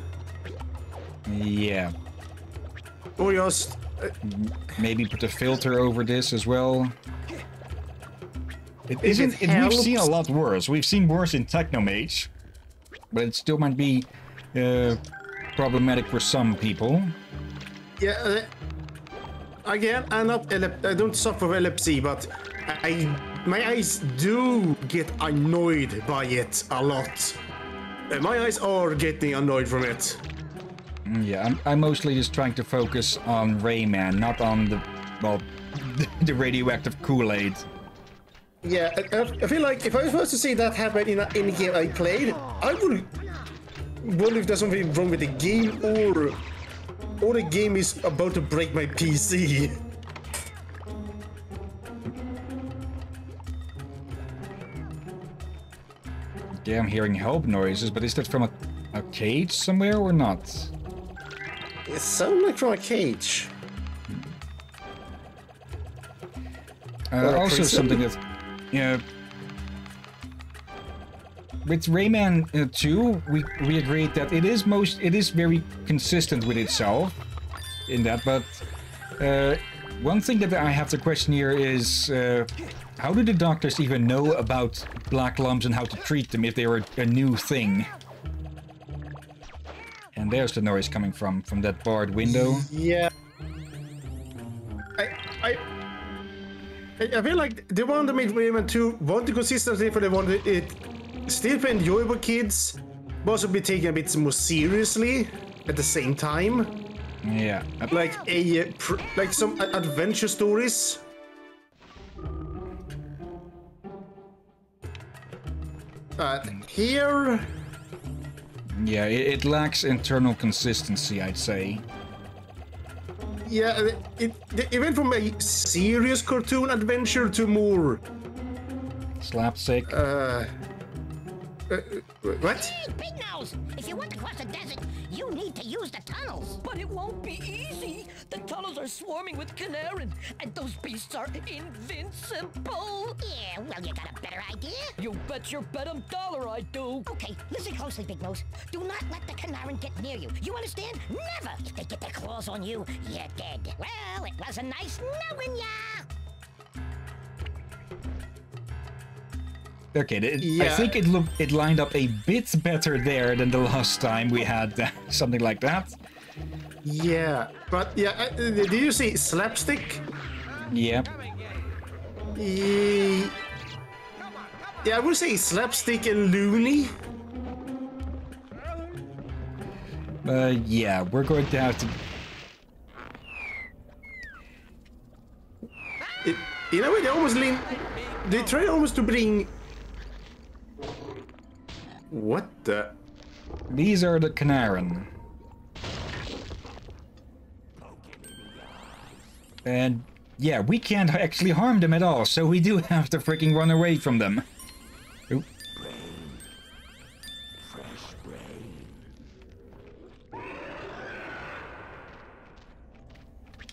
Yeah. Or just... uh, Maybe put a filter over this as well. It isn't. it It, we've seen a lot worse. We've seen worse in Technomage, but it still might be uh, problematic for some people. Yeah, uh, again, I'm not I don't suffer epilepsy, but I my eyes do get annoyed by it a lot. Uh, my eyes are getting annoyed from it. Yeah, I'm, I'm mostly just trying to focus on Rayman, not on the well, the radioactive Kool-Aid. Yeah, I, I- I feel like if I was supposed to see that happen in a, in game I played, I would wonder if there's something wrong with the game or or the game is about to break my PC. Yeah, I'm hearing help noises, but is that from a, a cage somewhere or not? It sounds like from a cage. Uh, also, something that, yeah. With Rayman uh, 2, we we agreed that it is most it is very consistent with itself in that, but uh, one thing that I have to question here is uh, how do the doctors even know about black lums and how to treat them if they were a new thing? And there's the noise coming from from that barred window. Yeah. I I I- feel like the one that made Rayman 2 want the consistency for the one that it still for enjoyable kids, but also be taken a bit more seriously at the same time. Yeah, Like a like some adventure stories. Uh, here, yeah, it, it lacks internal consistency, I'd say. yeah, it, it, it went from a serious cartoon adventure to more Slapstick. uh, Uh, uh, what? Hey, Big Nose! If you want to cross the desert, you need to use the tunnels. But it won't be easy. The tunnels are swarming with Knaaren, and those beasts are invincible. Yeah, well, you got a better idea? You bet your bed'em dollar I do. Okay, listen closely, Big Nose. Do not let the Knaaren get near you. You understand? Never! If they get their claws on you, you're dead. Well, it was a nice knowing ya! Okay, it, I think it looked it lined up a bit better there than the last time we had uh, something like that. Yeah, but yeah, uh, did you see slapstick? Yeah, Eh, Yeah, I would say slapstick and loony. uh, yeah, we're going to have to. It, in a way, they almost lean. They try almost to bring. What the? These are the Knaaren. And yeah, we can't actually harm them at all, so we do have to freaking run away from them. Oop.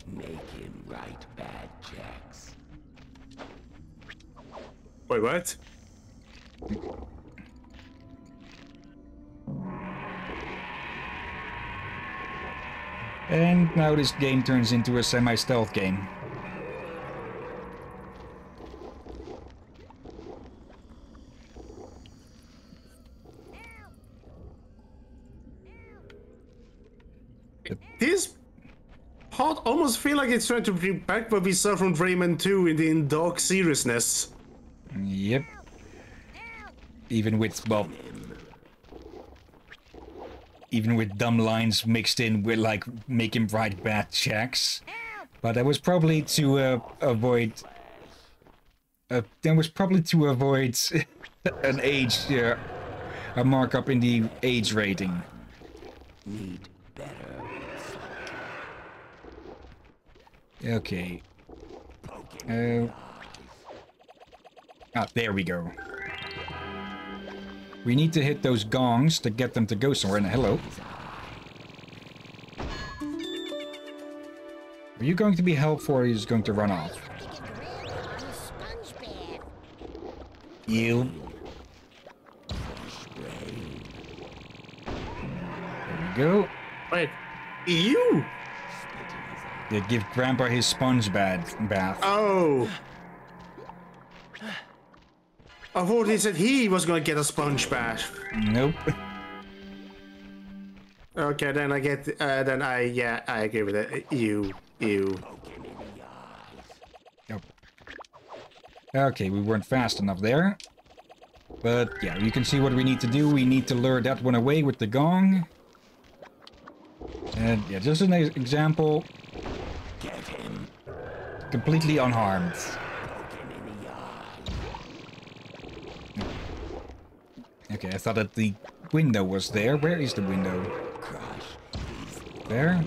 Make him write bad checks. Wait, what? And now this game turns into a semi-stealth game. This part almost feel like it's trying to bring back what we saw from Rayman 2 in the in dark seriousness. Yep. Even with, well... Even with dumb lines mixed in with, like, make him write bad checks. But that was probably to uh, avoid... Uh, that was probably to avoid an age... Uh, a markup in the age rating. Need better. Okay. Uh, ah, there we go. We need to hit those gongs to get them to go somewhere. And hello. Are you going to be helpful or are you just going to run off? You. There we go. Wait, you? Yeah, give Grandpa his sponge bath. bath. Oh. I thought he said he was gonna get a sponge bath. Nope. Okay, then I get. Uh, then I yeah, I agree with it. You, you. Nope. Okay, we weren't fast enough there. But yeah, you can see what we need to do. We need to lure that one away with the gong. And yeah, just an example. Get him. Completely unharmed. Okay, I thought that the window was there. Where is the window? There?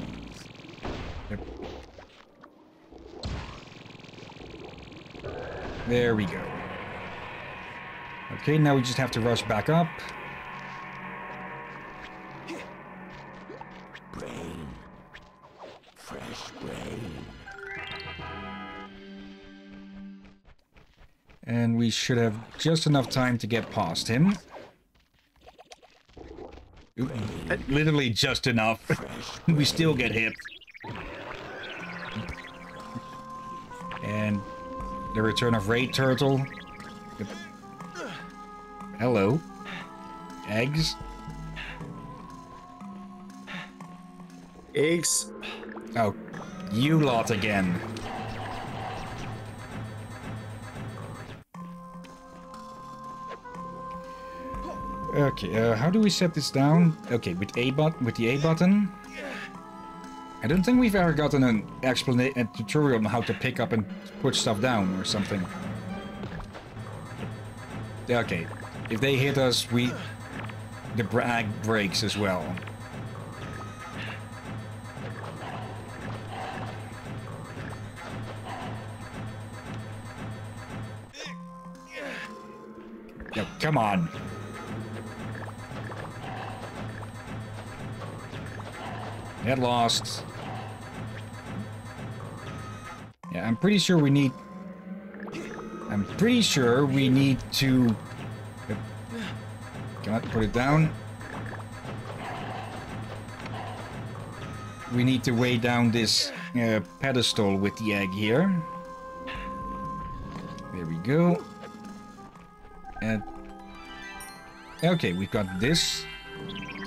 Yep. There we go. Okay, now we just have to rush back up. Brain. Fresh brain. And we should have just enough time to get past him. Literally just enough. we still get hit. And the return of Ray Turtle. Hello. Eggs. Eggs. Oh, you lot again. Okay, uh, how do we set this down? Okay, with A but with the A button. I don't think we've ever gotten an explanation, a tutorial on how to pick up and put stuff down or something. Okay, if they hit us, we the brag breaks as well. Come on. Get lost. Yeah, I'm pretty sure we need... I'm pretty sure we need to... Can I put it down? We need to weigh down this uh, pedestal with the egg here. There we go. And... Okay, we've got this.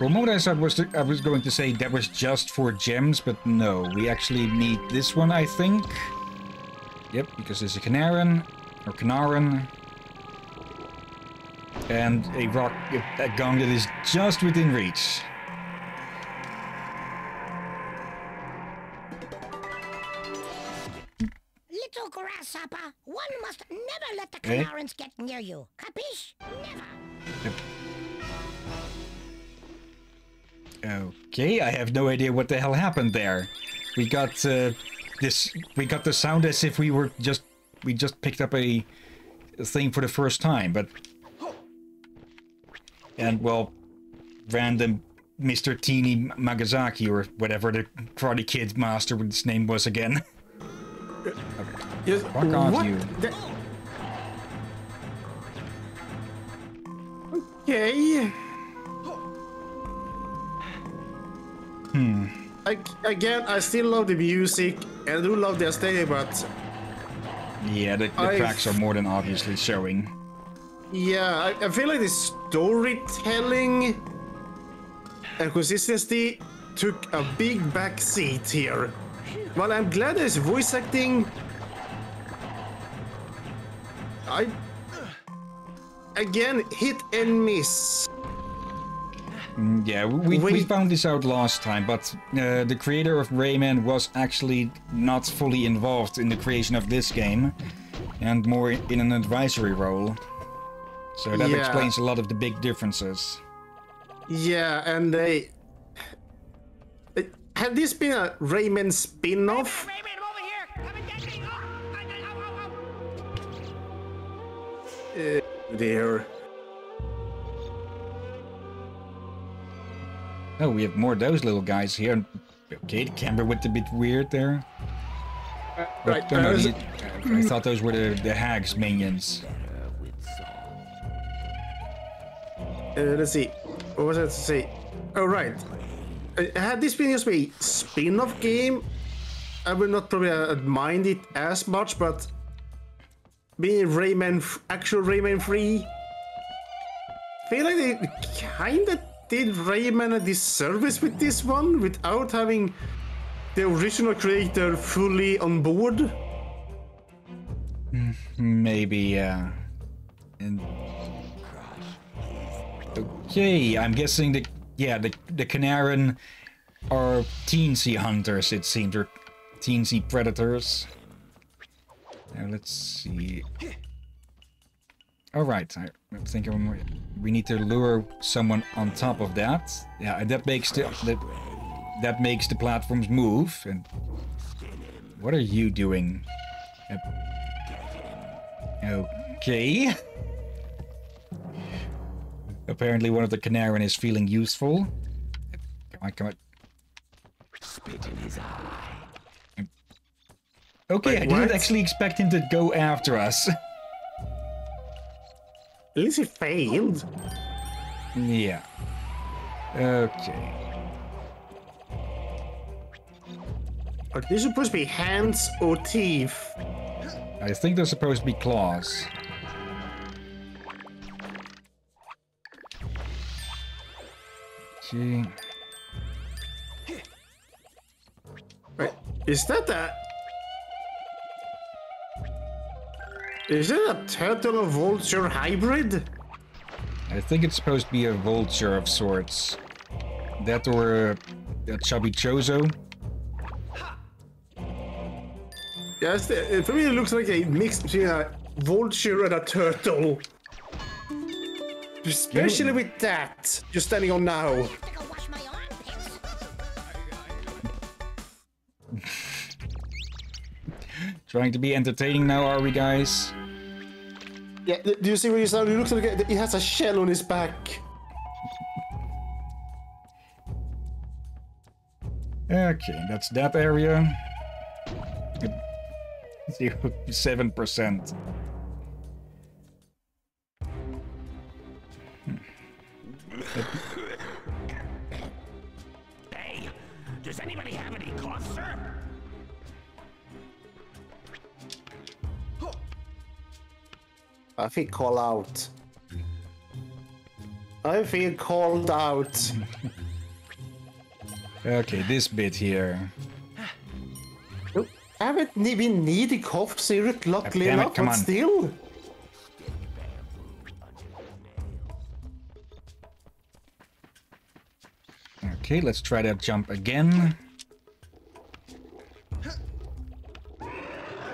For a moment I thought was I was going to say that was just for gems, but no, we actually need this one, I think. Yep, because there's a Knaaren, or Knaaren, and a rock, a gong that is just within reach. Little grasshopper, one must never let the Eh? Knaarens get near you. Capiche? Never. Okay, I have no idea what the hell happened there. We got uh, this. We got the sound as if we were just. We just picked up a, a thing for the first time, but. And well, random Mr. Teeny Magazaki or whatever the Karate Kid master's name was again. Yes, Fuck off, you. Okay. Hmm. I, again, I still love the music and I do love the aesthetic, but Yeah, the, the I've- are more than obviously showing. yeah, I, I feel like the storytelling and consistency took a big back seat here. While I'm glad there's voice acting, I again hit and miss. Mm, yeah, we, we found this out last time, but uh, the creator of Rayman was actually not fully involved in the creation of this game, and more in an advisory role. So that yeah. explains a lot of the big differences. Yeah, and they... Had this been a Rayman spin-off? Rayman, Rayman, over here! Come and get me! Oh, oh, oh. Uh. Oh, we have more of those little guys here. Okay, the camera went a bit weird there. Right. No, no, uh, the- I thought those were the, the hags minions. Uh, let's see. What was I to say? Oh, right. Uh, had this been just a spin-off game, I would not probably uh, mind it as much, but being Rayman, f- actual Rayman 3, feel like they kinda did Rayman a disservice with this one without having the original creator fully on board. Maybe, uh... And... Okay, I'm guessing the... Yeah, the, the Knaaren are teensy hunters, it seems, or teensy predators. Now, let's see... Alright, I, I'm thinking we need to lure someone on top of that. Yeah, and that makes the... That, that makes the platforms move, and... What are you doing? Okay. Apparently one of the Knaaren is feeling useful. Come on, come on. Spit in his eye. Okay, Wait, I didn't what? actually expect him to go after us. At least he failed. yeah. Okay. Are these supposed to be hands or teeth? I think they're supposed to be claws. Okay. Wait, is that a... Is it a turtle or vulture hybrid? I think it's supposed to be a vulture of sorts. That or a, a chubby chozo. Yes, the- for me it looks like a mix between a vulture and a turtle. Especially with that you're standing on now. I have to go wash my armpits. Trying to be entertaining now, are we guys? Yeah, do you see what he's doing? He looks like he has a shell on his back. Okay, that's that area. 7%. I feel call out. I feel called out. Okay, this bit here. I haven't even needed cough syrup, luckily Damn enough, but on. still. Okay, let's try that jump again.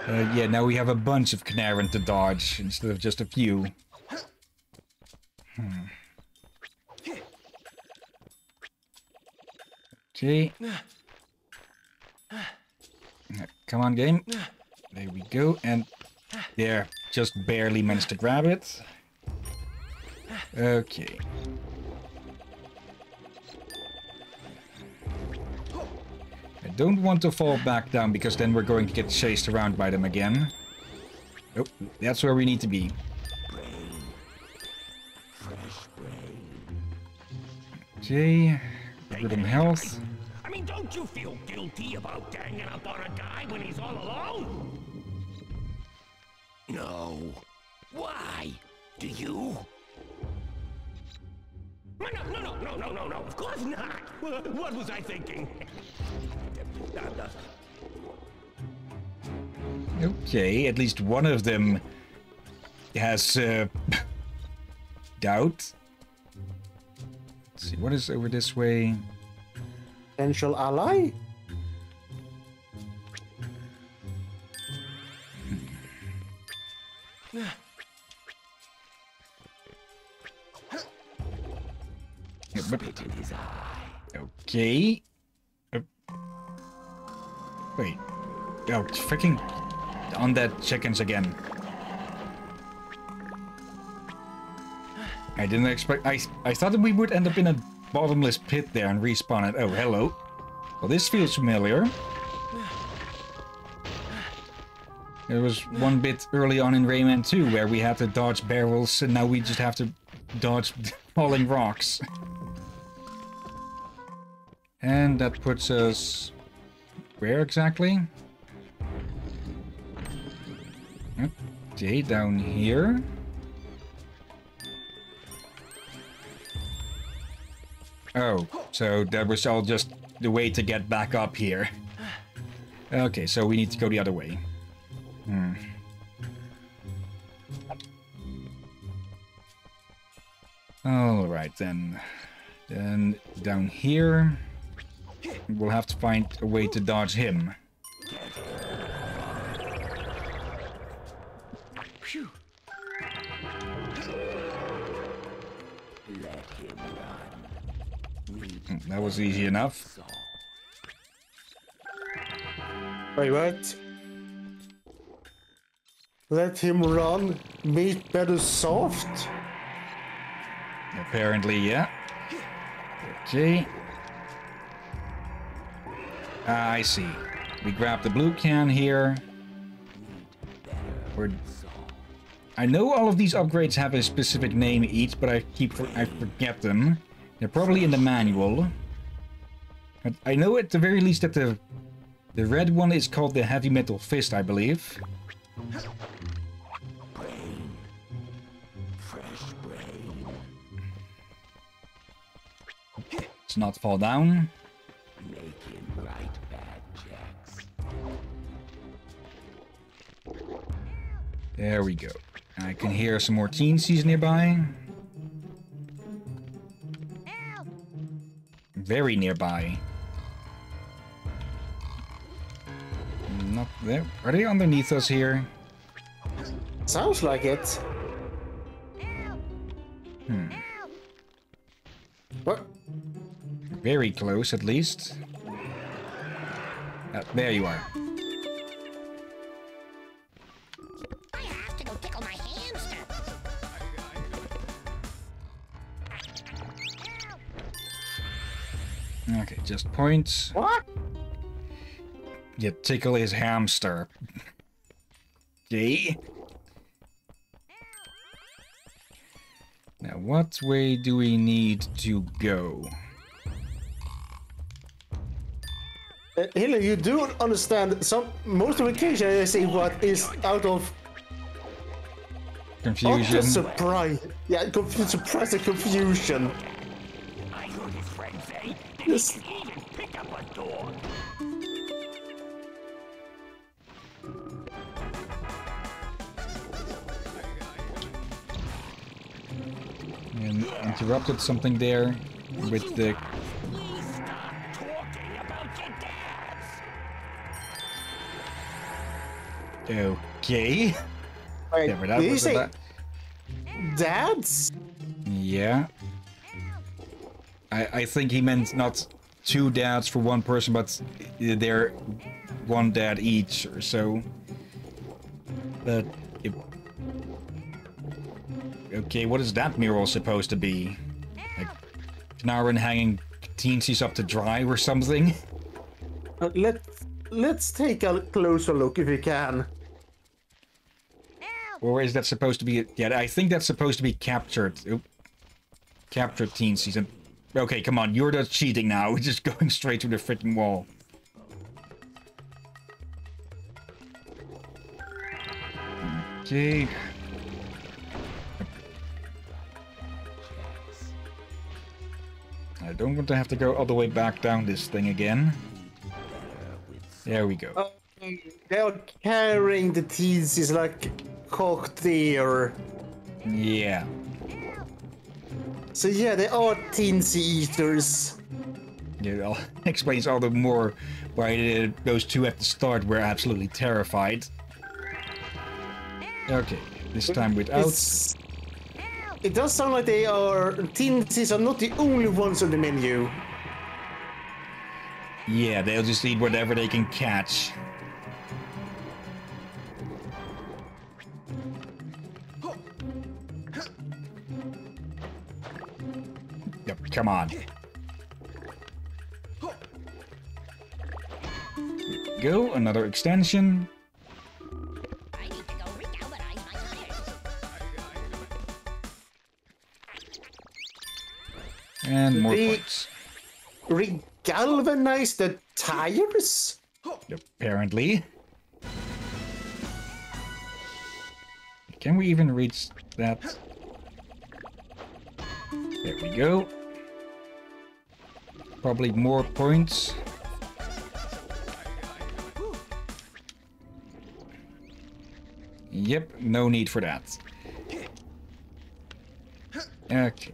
Uh, yeah, now we have a bunch of Knaaren to dodge instead of just a few. Hmm. Okay. Come on, game. There we go, and there, just barely managed to grab it. Okay. Don't want to fall back down because then we're going to get chased around by them again. Oh, that's where we need to be. Okay, good on health. I mean, don't you feel guilty about ganging up on a guy when he's all alone? No. Why? Do you? No, no, no, no, no, no, no, of course not. What, what was I thinking? Okay, at least one of them has uh, doubt. Let's see, what is over this way? Potential ally? Yeah, Okay. Oh, freaking on that chickens again. I didn't expect. I I thought that we would end up in a bottomless pit there and respawn it. Oh, hello. Well, this feels familiar. There was one bit early on in Rayman 2 where we had to dodge barrels, and now we just have to dodge falling rocks. And that puts us... Where exactly? Down here. Oh, so that was all just the way to get back up here. Okay, so we need to go the other way. Hmm. Alright then. Then down here, we'll have to find a way to dodge him. That was easy enough. Wait, what? Let him run. Meat better soft? Apparently, yeah. Okay. Ah, I see. We grab the blue can here. We're... I know all of these upgrades have a specific name each, but I keep I forget them. They're probably in the manual. I know at the very least that the the red one is called the heavy metal fist, I believe. Let's not fall down. There we go. I can hear some more teensies nearby. Very nearby. Not there. Are they underneath us here? Sounds like it. Hmm. What? Very close, at least. Ah, there you are. I have to go tickle my hamster. Okay, just points. What? You tickle his hamster. Okay. Now, what way do we need to go? Uh, Hiller, you do understand some most of the occasion I say what is out of Confusion. utter surprise. Yeah, conf- surprise and confusion. I interrupted something there with the Please stop talking about your dads. Okay. Wait, that did you was say that. dads? Yeah. I I think he meant not two dads for one person, but they're one dad each or so. But. Okay, what is that mural supposed to be? Like Knaaren hanging teensies up to dry or something? Uh, let let's take a closer look if we can. Or is that supposed to be? Yeah, I think that's supposed to be captured. Oop. Captured teensies. Okay, come on, you're just cheating now. We're just going straight to the freaking wall. Okay. I don't want to have to go all the way back down this thing again. There we go. Uh, they are carrying the teensies like cocked deer. Yeah. So yeah, they are teensy eaters. Yeah, that explains all the more why uh, those two at the start were absolutely terrified. Okay, this time without. It's, it does sound like they are teensies are not the only ones on the menu. Yeah, they'll just eat whatever they can catch. Yep, come on. Go, another extension. And more The- points. Regalvanize the tires? Apparently. Can we even reach that? There we go. Probably more points. Yep, no need for that. Okay.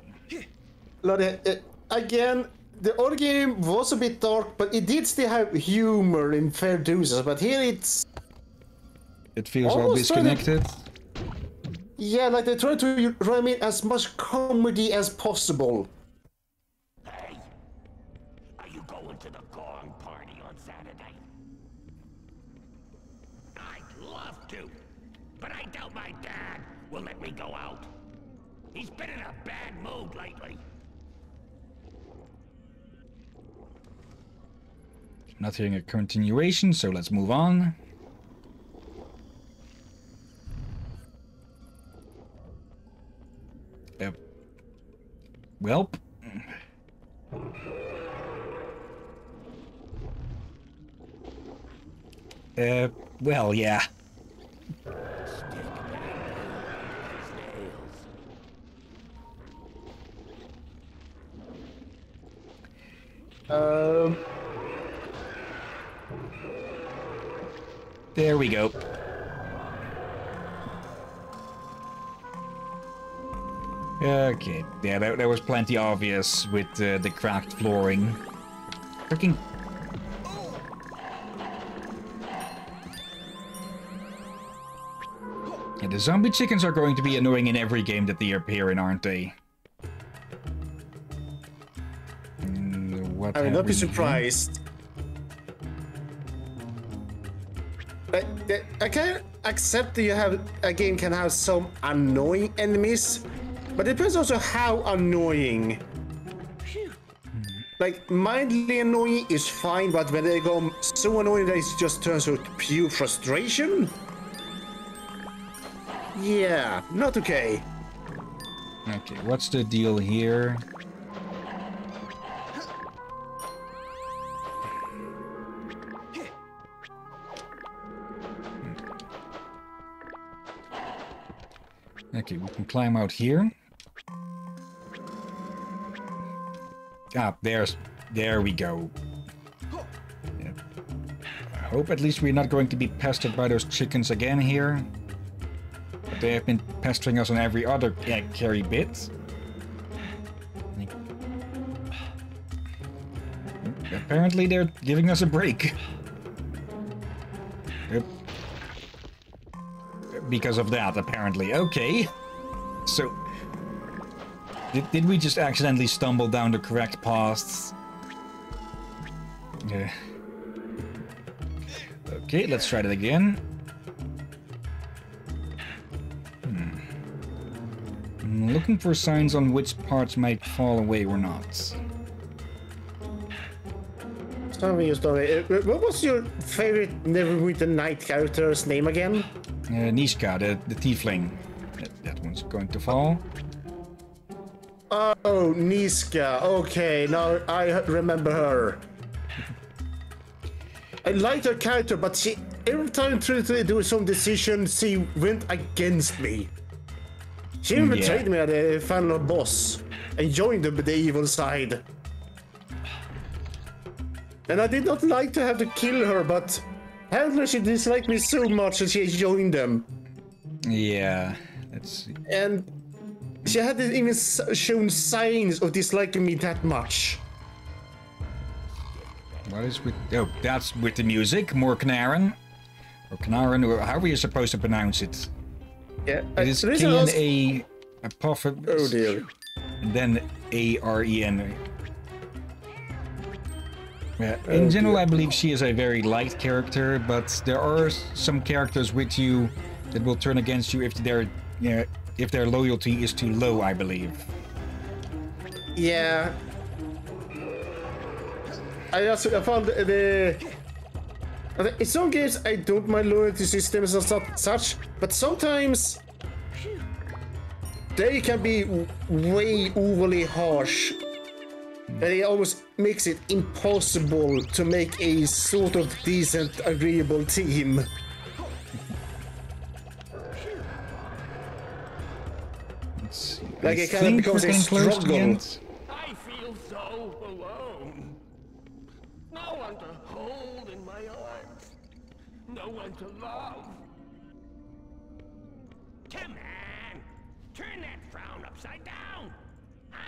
Like, uh, uh, again, the old game was a bit dark, but it did still have humor in fair doses. But here it's It feels all Almost better. disconnected. yeah, like they try to run in as much comedy as possible. Hey, are you going to the Gong party on Saturday? I'd love to, but I doubt my dad will let me go out. He's been in a bad mood lately. Not hearing a continuation, so let's move on. Uh, welp. Uh, well, yeah. Um, There we go. Okay, yeah, that, that was plenty obvious with uh, the cracked flooring. Freaking. Yeah, the zombie chickens are going to be annoying in every game that they appear in, aren't they? Mm, what I would not be surprised. I, can accept that you have a game can have some annoying enemies, but it depends also how annoying. Like mildly annoying is fine, but when they go so annoying that it just turns to pure frustration. Yeah, not okay. Okay, what's the deal here? Okay, we can climb out here. Ah, there's... There we go. Yeah. I hope at least we're not going to be pestered by those chickens again here. But they have been pestering us on every other yeah, carry bit. Apparently they're giving us a break. Because of that, apparently. Okay. So... Did, did we just accidentally stumble down the correct paths? Yeah. Okay, let's try that again. Hmm. I'm looking for signs on which parts might fall away or not. You story. Uh, What was your favorite Neverwinter Night character's name again? Uh, Neeshka, the, the tiefling. That, that one's going to fall. Oh, Neeshka. Okay, now I remember her. I liked her character, but she every time tried to do some decision, she went against me. She even Yeah. betrayed me at the final boss and joined the, the evil side. And I did not like to have to kill her, but apparently she dislike me so much that she has joined them. Yeah, let's see. And she hadn't even shown signs of disliking me that much. What is with... Oh, that's with the music. More Knaaren. Or Knaaren, or however you're supposed to pronounce it. Yeah, It is the reason I was- K-N-A... Apoph... Oh dear. And then A-R-E-N. Yeah, Oh, in uh, general, I believe she is a very light character, but there are some characters with you that will turn against you if their, yeah, if their loyalty is too low. I believe. Yeah, I also I found the. the- In some games, I don't mind loyalty systems and su- such, but sometimes they can be w- way overly harsh. And it almost makes it impossible to make a sort of decent, agreeable team. Like I it kinda becomes a getting close to the struggle. I feel so alone. No one to hold in my arms. No one to love. Come on. Turn that frown upside down.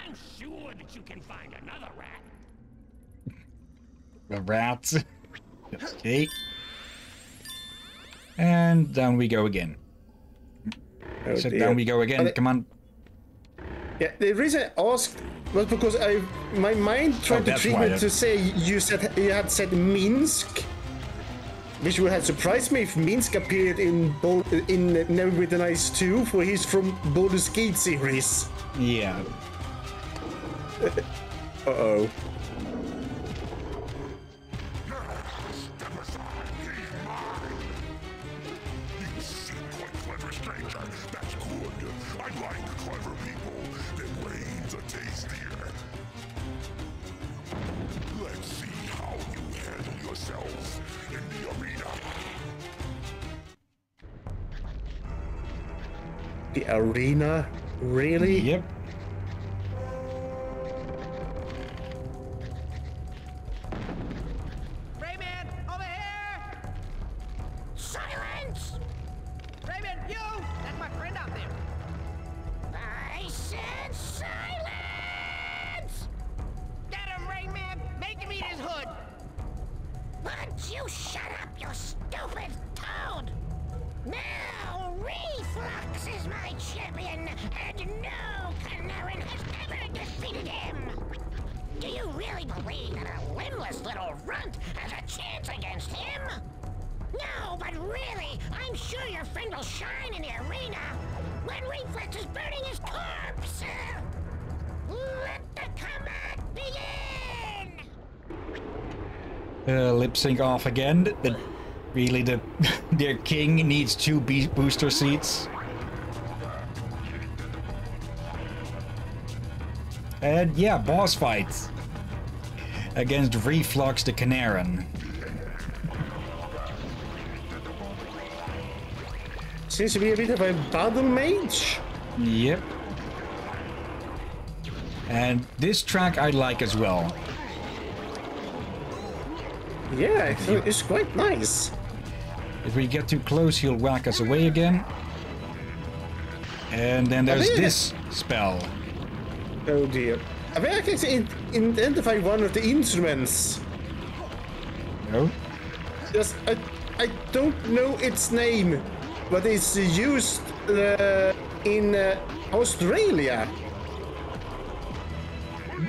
I'm sure that you can find another rat. A rat. okay. And down we go again. Oh So dear. down we go again. And it- Come on. Yeah, the reason I asked was because I my mind oh, tried to that's trick me to say you said you had said Minsc, which would have surprised me if Minsc appeared in Bol- in Neverwinter Nights 2, for he's from Baldur's Gate series. Yeah. Uh oh. The arena? Really? Yep. Lip sync off again. The, really, the their king needs two booster seats. And yeah, boss fight against Reflux the Knaaren. Seems to be a bit of a battle mage. Yep. And this track I like as well. Yeah, it's, quite nice. If we get too close, he'll whack us away again. And then there's this spell. Oh dear. I think I can identify one of the instruments. No? Just, I, I don't know its name, but it's used uh, in uh, Australia.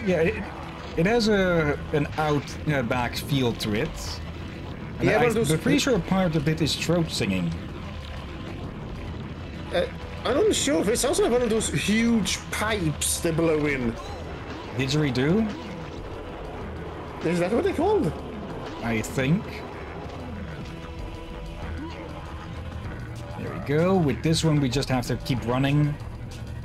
Yeah, it, it has a an out uh, back feel to it. And Yeah, I, those- I'm pretty sure part of it is throat singing. Uh, I'm not sure if it's also one of those huge pipes they blow in. Didgeridoo, Is that what they're called? I think. There we go. With this one, we just have to keep running.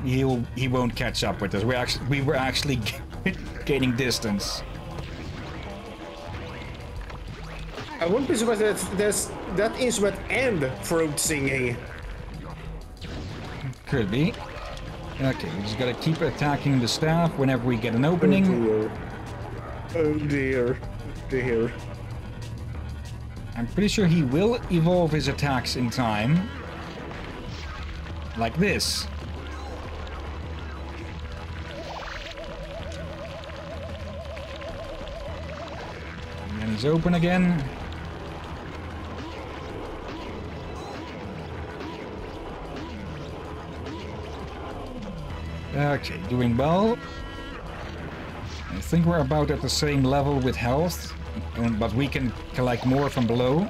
He'll he won't catch up with us. We actually we were actually gaining distance. I won't be surprised that there's that instrument and throat singing. Could be. Okay, we just gotta keep attacking the staff whenever we get an Oh opening. dear. Oh dear. Dear. I'm pretty sure he will evolve his attacks in time. Like this. He's open again. Okay, doing well. I think we're about at the same level with health, but we can collect more from below.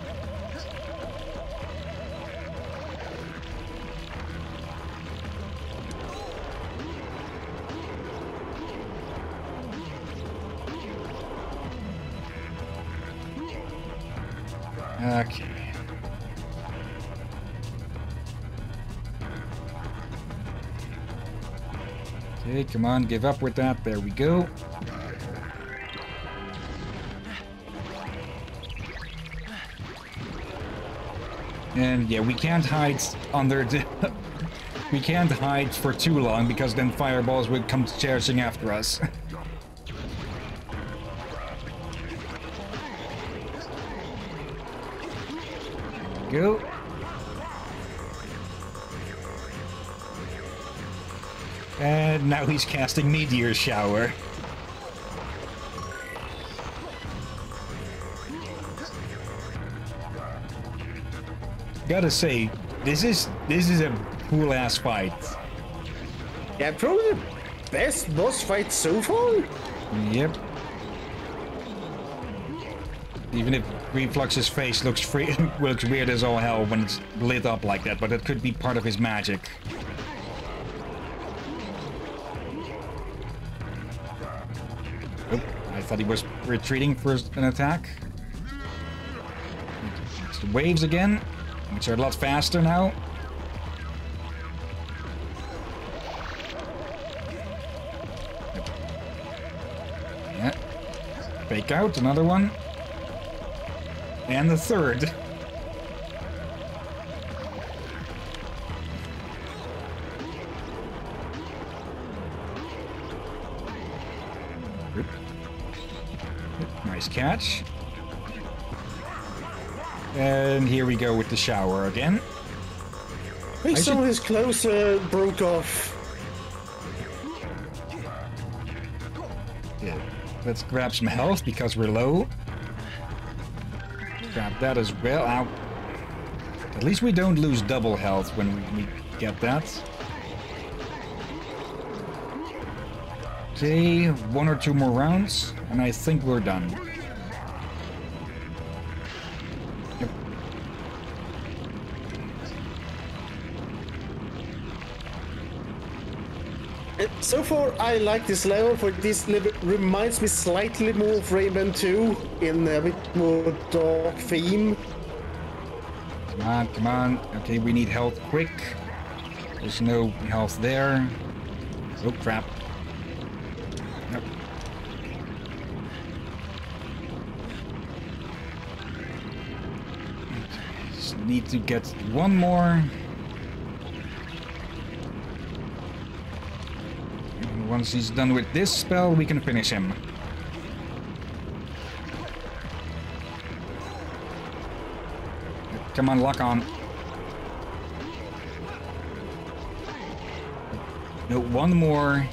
Come on, give up with that. There we go. And yeah, we can't hide under the... we can't hide for too long because then fireballs would come charging after us. go. Now he's casting Meteor Shower. Gotta say, this is this is a cool ass fight. Yeah, probably the best boss fight so far. Yep. Even if Reflux's face looks free, looks weird as all hell when it's lit up like that, but it could be part of his magic. Thought he was retreating for an attack. It's the waves again, which are a lot faster now. Yeah. Fake out, another one. And the third. Catch. And here we go with the shower again. I think I some should- of his clothes uh, broke off. Yeah. Let's grab some health because we're low. Grab that as well. Ow. At least we don't lose double health when we get that. Okay, one or two more rounds, and I think we're done. So far, I like this level, for this level reminds me slightly more of Rayman 2 in a bit more dark theme. Come on, come on. Okay, we need health quick. There's no health there. Oh, crap. Nope. Just need to get one more. And once he's done with this spell, we can finish him. Come on, lock on. No, one more.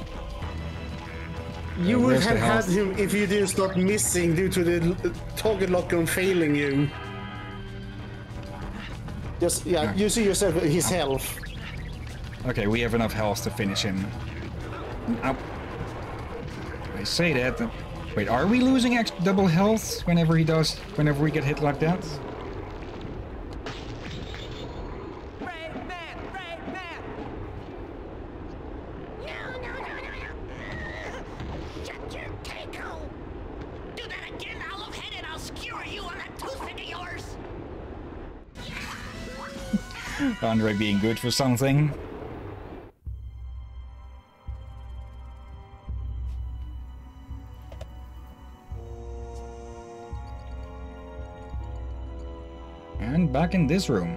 You Uh, would have had him if you didn't start missing due to the l- target lock on failing you. Just, yeah, you see yourself his health. Okay, we have enough health to finish him. Ow. I say that. Wait, are we losing ex double health whenever he does? Whenever we get hit like that? Rain being good for No, back in this room.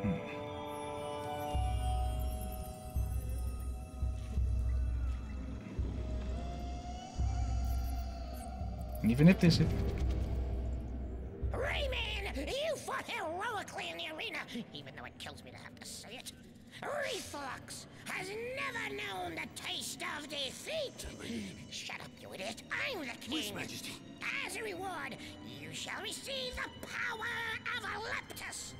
Hmm. Even if this is... Rayman, you fought heroically in the arena, even though it kills me to have to say it. Reflux has never known the taste of defeat. Shut up, you idiot. I'm the king. Majesty. As a reward, you shall receive the power of Olympus.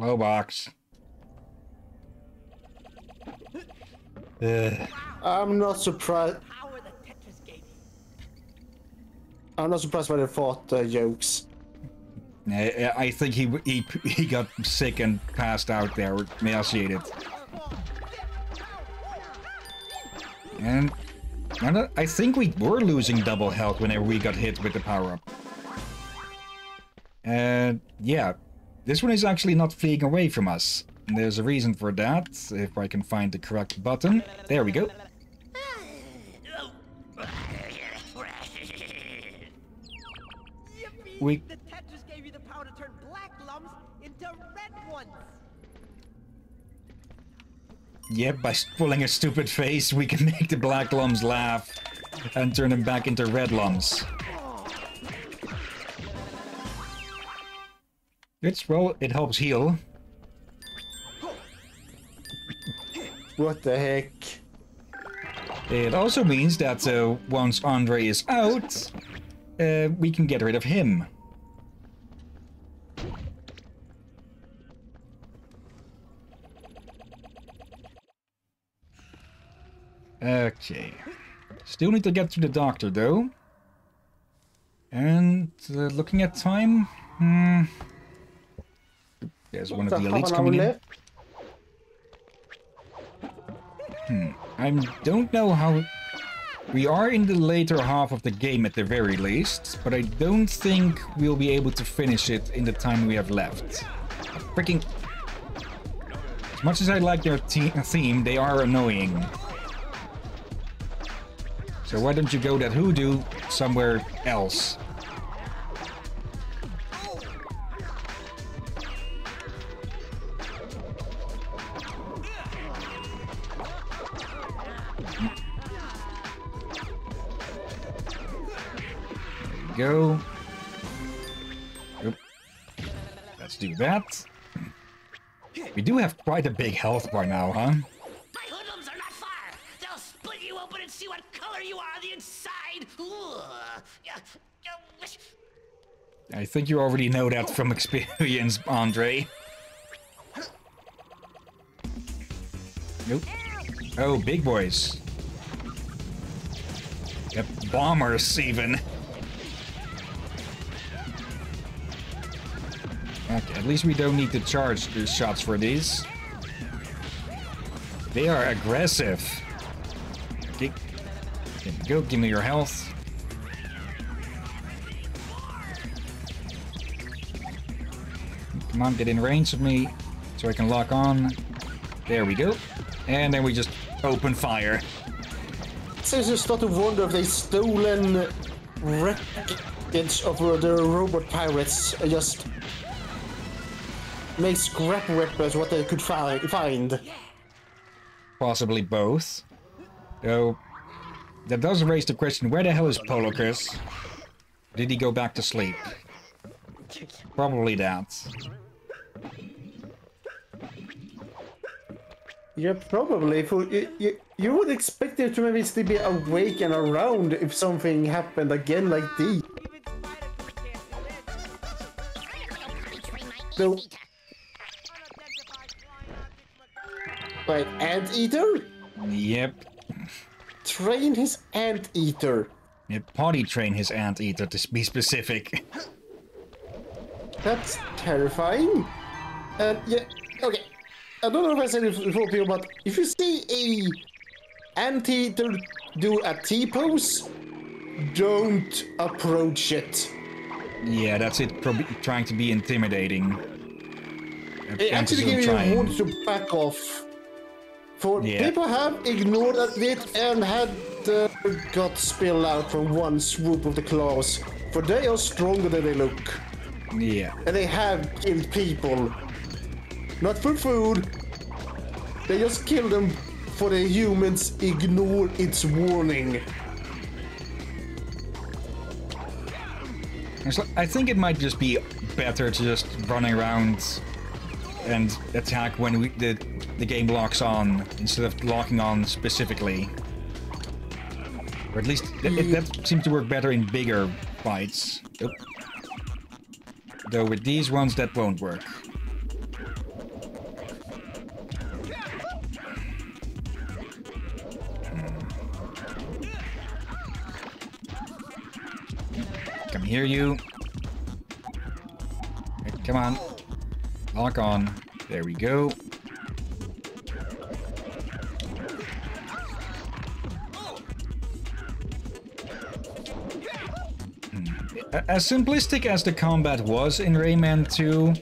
Hello, box. Ugh. I'm not surprised. Power the Tetris gave you. I'm not surprised by the thought uh, jokes. I, I think he he he got sick and passed out there, emaciated. And and I- I think we were losing double health whenever we got hit with the power up. And yeah, this one is actually not fleeing away from us. And there's a reason for that. If I can find the correct button, there we go. We- The Tetris gave you the power to turn black lums into red ones. Yep, by pulling a stupid face, we can make the black lums laugh and turn them back into red lums. It's well, it helps heal. What the heck? It also means that uh, once Andre is out, uh, we can get rid of him. Okay. Still need to get to the doctor, though. And uh, looking at time, hmm. There's one of the elites coming in. left. Hmm, I don't know how... We are in the later half of the game at the very least, but I don't think we'll be able to finish it in the time we have left. Freaking... As much as I like their theme, they are annoying. So why don't you go that hoodoo somewhere else? Go. Oop. Let's do that. We do have quite a big health bar now, huh? My hoodlums are not far. They'll split you open and see what color you are on the inside. Ugh. Yeah, yeah, wish- I think you already know that from experience, Andre. Nope. Oh, big boys. Yep, bombers even. Okay, at least we don't need to charge the shots for these. They are aggressive. Go, give me your health. Come on, get in range of me so I can lock on. There we go. And then we just open fire. Seriously, start to wonder if they stolen wreckage of the robot pirates just make scrap weapons what they could fi- find. Possibly both. Though, that does raise the question, where the hell is Polokus? Did he go back to sleep? Probably that. Yeah, probably. You, you, you would expect them to maybe still be awake and around if something happened again like this. Even spiders can't do this. Train my So- Right, anteater? Yep. Train his anteater. Yep, potty train his anteater to be specific. That's terrifying. And yeah, okay. I don't know if I said it before, people, but if you see a anteater do a T-pose, don't approach it. yeah, that's it, probably trying to be intimidating. It actually gives you want to back off. For Yeah. people have ignored it and had uh, their guts spill out from one swoop of the claws. For they are stronger than they look. Yeah. And they have killed people. Not for food. They just kill them for the humans ignore its warning. I think it might just be better to just run around and attack when we, the, the game locks on instead of locking on specifically. Or at least that seems to work better in bigger fights. Oop. Though with these ones, that won't work. Hmm. Come here, you. Come on. Lock on. There we go. Hmm. As simplistic as the combat was in Rayman 2,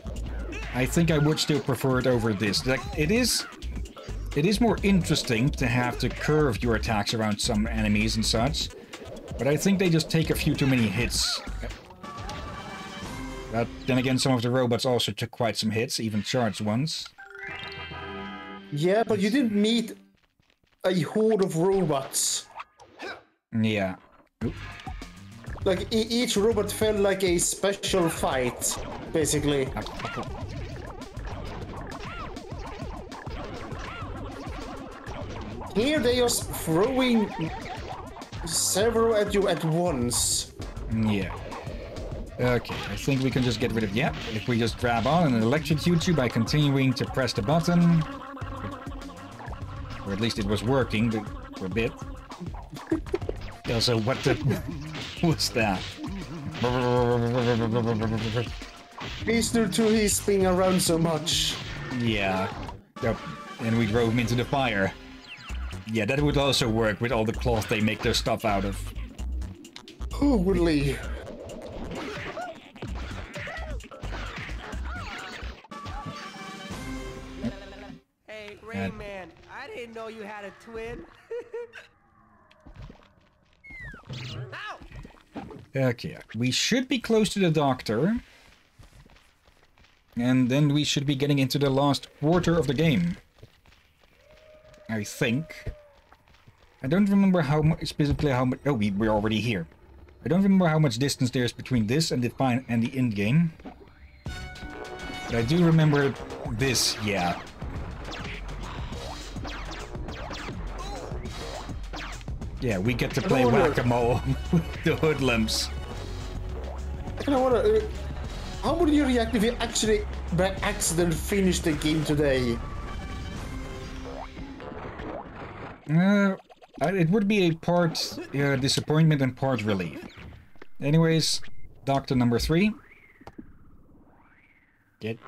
I think I would still prefer it over this. Like, it is it is more interesting to have to curve your attacks around some enemies and such, but I think they just take a few too many hits. But then again, some of the robots also took quite some hits, even charged ones. Yeah, but you didn't meet a horde of robots. Yeah. Oop. Like e- each robot felt like a special fight, basically. Here they are throwing several at you at once. Mm, yeah. Okay, I think we can just get rid of... Yeah, if we just grab on and electrocute you by continuing to press the button. Or at least it was working for a bit. Also, what the... What's that? Mr. 2 he's spinning around so much. Yeah. Yep. And we drove him into the fire. Yeah, that would also work with all the cloth they make their stuff out of. Oh, Holy. Hey, know you had a twin. Okay, we should be close to the doctor. And then we should be getting into the last quarter of the game. I think. I don't remember how much, specifically how much... Oh, we, we're already here. I don't remember how much distance there is between this and the fine and the end game. But I do remember this, yeah. Yeah, we get to play wonder- whack-a-mole with the hoodlums. And I wanna. Uh, how would you react if you actually, by accident, finished the game today? Uh, it would be a part uh, disappointment and part relief. Anyways, doctor number three. Get,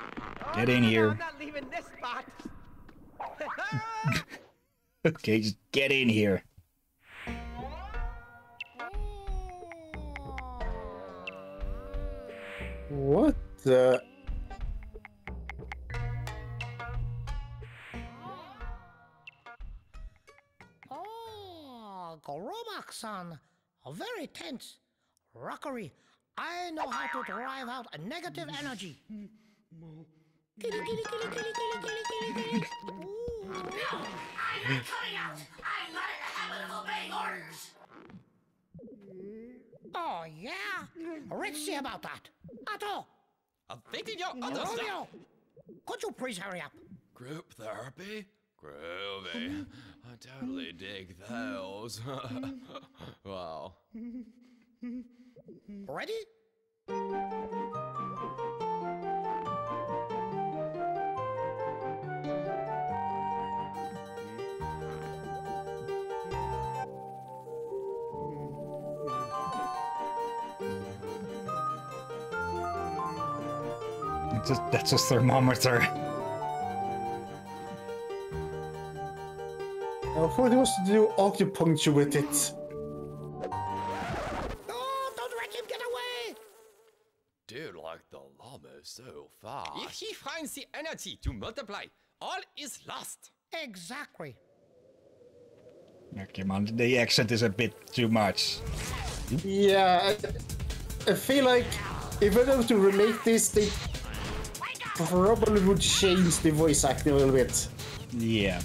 get in No, here. I'm not leaving this spot. Okay, just get in here. What the? Oh, Goromak-san. Very tense. Rockery. I know how to drive out a negative energy. Kitty, kitty, kitty, kitty, kitty, kitty, kitty, kitty. Ooh. I'm not coming out! I'm not in the habit of obeying orders! Oh, yeah? Let's see about that. Atto! Awaiting your orders, sir. Romeo! Could you please hurry up? Group therapy? Groovy. I totally dig those. wow. Ready? It's a, that's a thermometer. I thought he was to do acupuncture with it. Oh, don't let him get away! Dude, like the llama so fast. If he finds the energy to multiply, all is lost. Exactly. Okay, man, the accent is a bit too much. Yeah, I, I feel like if I were to remake this, they probably would change the voice acting a little bit. Yeah.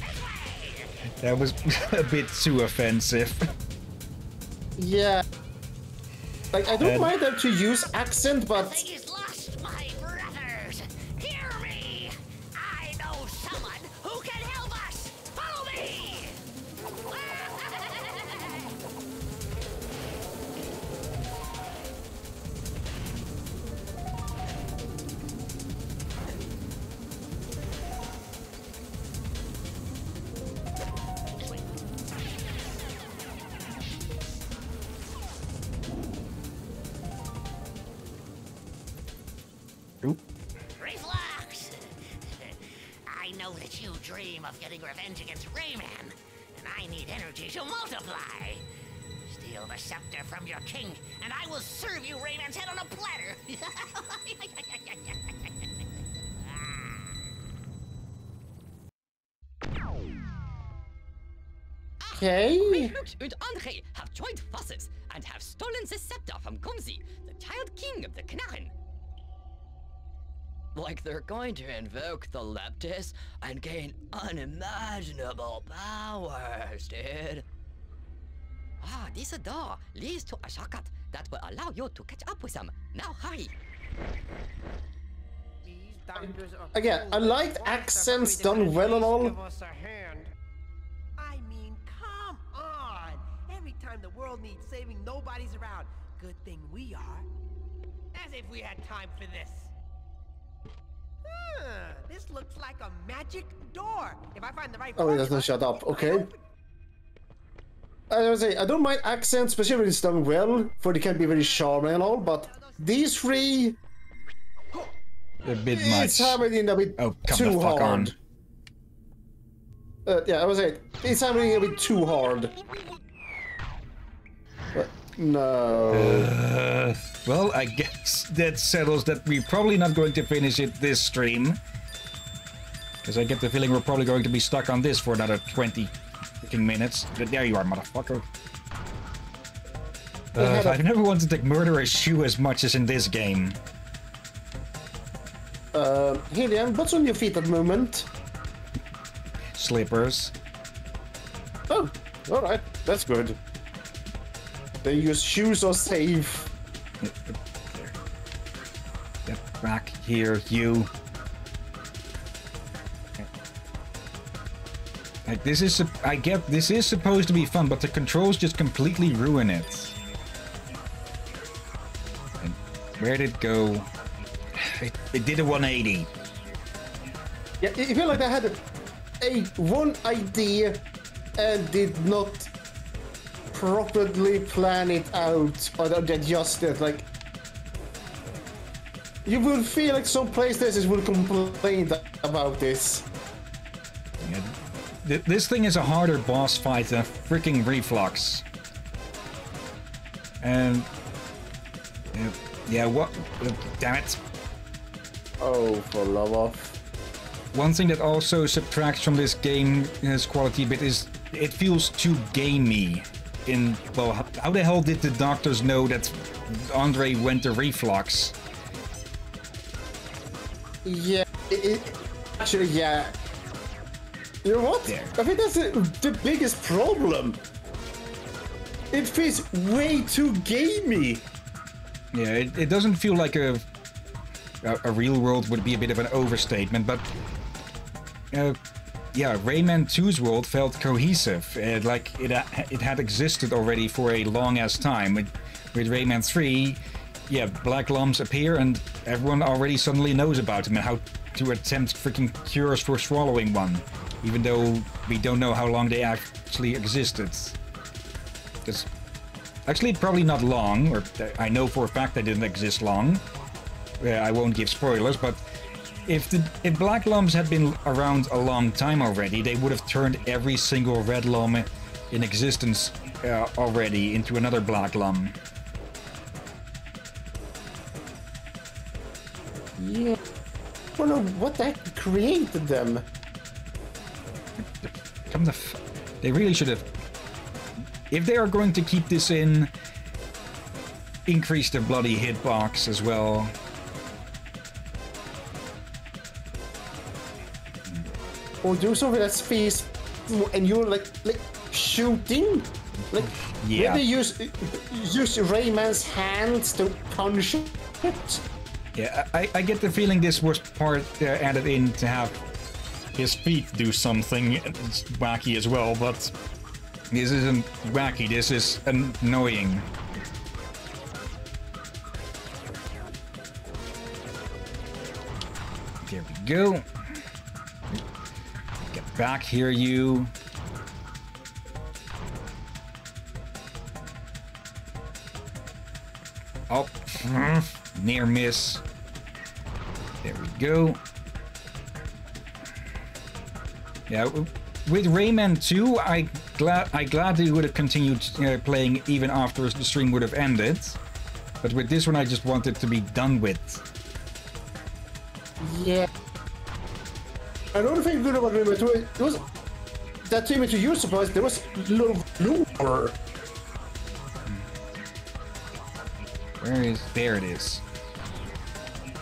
That was a bit too offensive. Yeah. Like, I don't And- mind them to use accent, but Like going to invoke the Leptys and gain unimaginable powers, dude. Ah, this door leads to a shortcut that will allow you to catch up with them. Now hurry. These Again, I fools. liked accents done well and all. Give us a hand. I mean, come on! Every time the world needs saving, nobody's around. Good thing we are. As if we had time for this. Huh, this looks like a magic door. If I find the right Oh, he doesn't shut up. Okay. open. I was say I don't mind accents, especially when it's done well, for they can be very charming and all. But these three, A bit it's much. hammered in a bit Oh, come too the fuck hard. on. Uh, yeah, I was saying it's hammering a bit too hard. No. Uh, well, I guess that settles that we're probably not going to finish it this stream. Because I get the feeling we're probably going to be stuck on this for another 20 freaking minutes. But there you are, motherfucker. Uh, I never wanted to murder a shoe as much as in this game. Uh, Hillyan, what's on your feet at the moment? Slippers. Oh, all right, that's good. Then your shoes are safe. Get back here, you. Like this is, I get this is supposed to be fun, but the controls just completely ruin it. And where did it go? It, it did a 180. Yeah, I feel like they had a, a one idea and did not properly plan it out or they adjust it. Like you will feel like some PlayStations will complain about this. Yeah, th- this thing is a harder boss fight than freaking Reflux. And yeah, yeah what? uh, Damn it! Oh, for love of. One thing that also subtracts from this game's quality bit is it feels too gamey. In well, how, how the hell did the doctors know that Andre went to reflux? Yeah, it, it- actually, yeah. You know what? I think that's the, the biggest problem. It feels way too gamey. Yeah, it, it doesn't feel like a, a a real world would be a bit of an overstatement, but uh, yeah, Rayman 2's world felt cohesive, uh, like it it had existed already for a long ass time. With, with Rayman 3, yeah, black lums appear and everyone already suddenly knows about them and how to attempt freaking cures for swallowing one, even though we don't know how long they actually existed. 'Cause Actually, probably not long, or uh, I know for a fact they didn't exist long. Uh, I won't give spoilers, but if the if Black Lums had been around a long time already, they would have turned every single Red Lum in existence uh, already into another Black Lum. Yeah. I don't know what the heck created them. Come the f- They really should have. If they are going to keep this in, increase the bloody hitbox as well. Or do something that's face and you're like like shooting. Like Yeah. maybe use use Rayman's hands to punch it. Yeah, I, I get the feeling this was part uh, added in to have his feet do something It's wacky as well, but this isn't wacky, this is annoying. There we go. Back here, you. Oh, near miss. There we go. Yeah, with Rayman 2, I glad I gladly would have continued uh, playing even after the stream would have ended. But with this one, I just wanted to be done with. Yeah. Another thing good about Rayman 2 it was that to me to your surprise there was a lot of. Where is... There it is.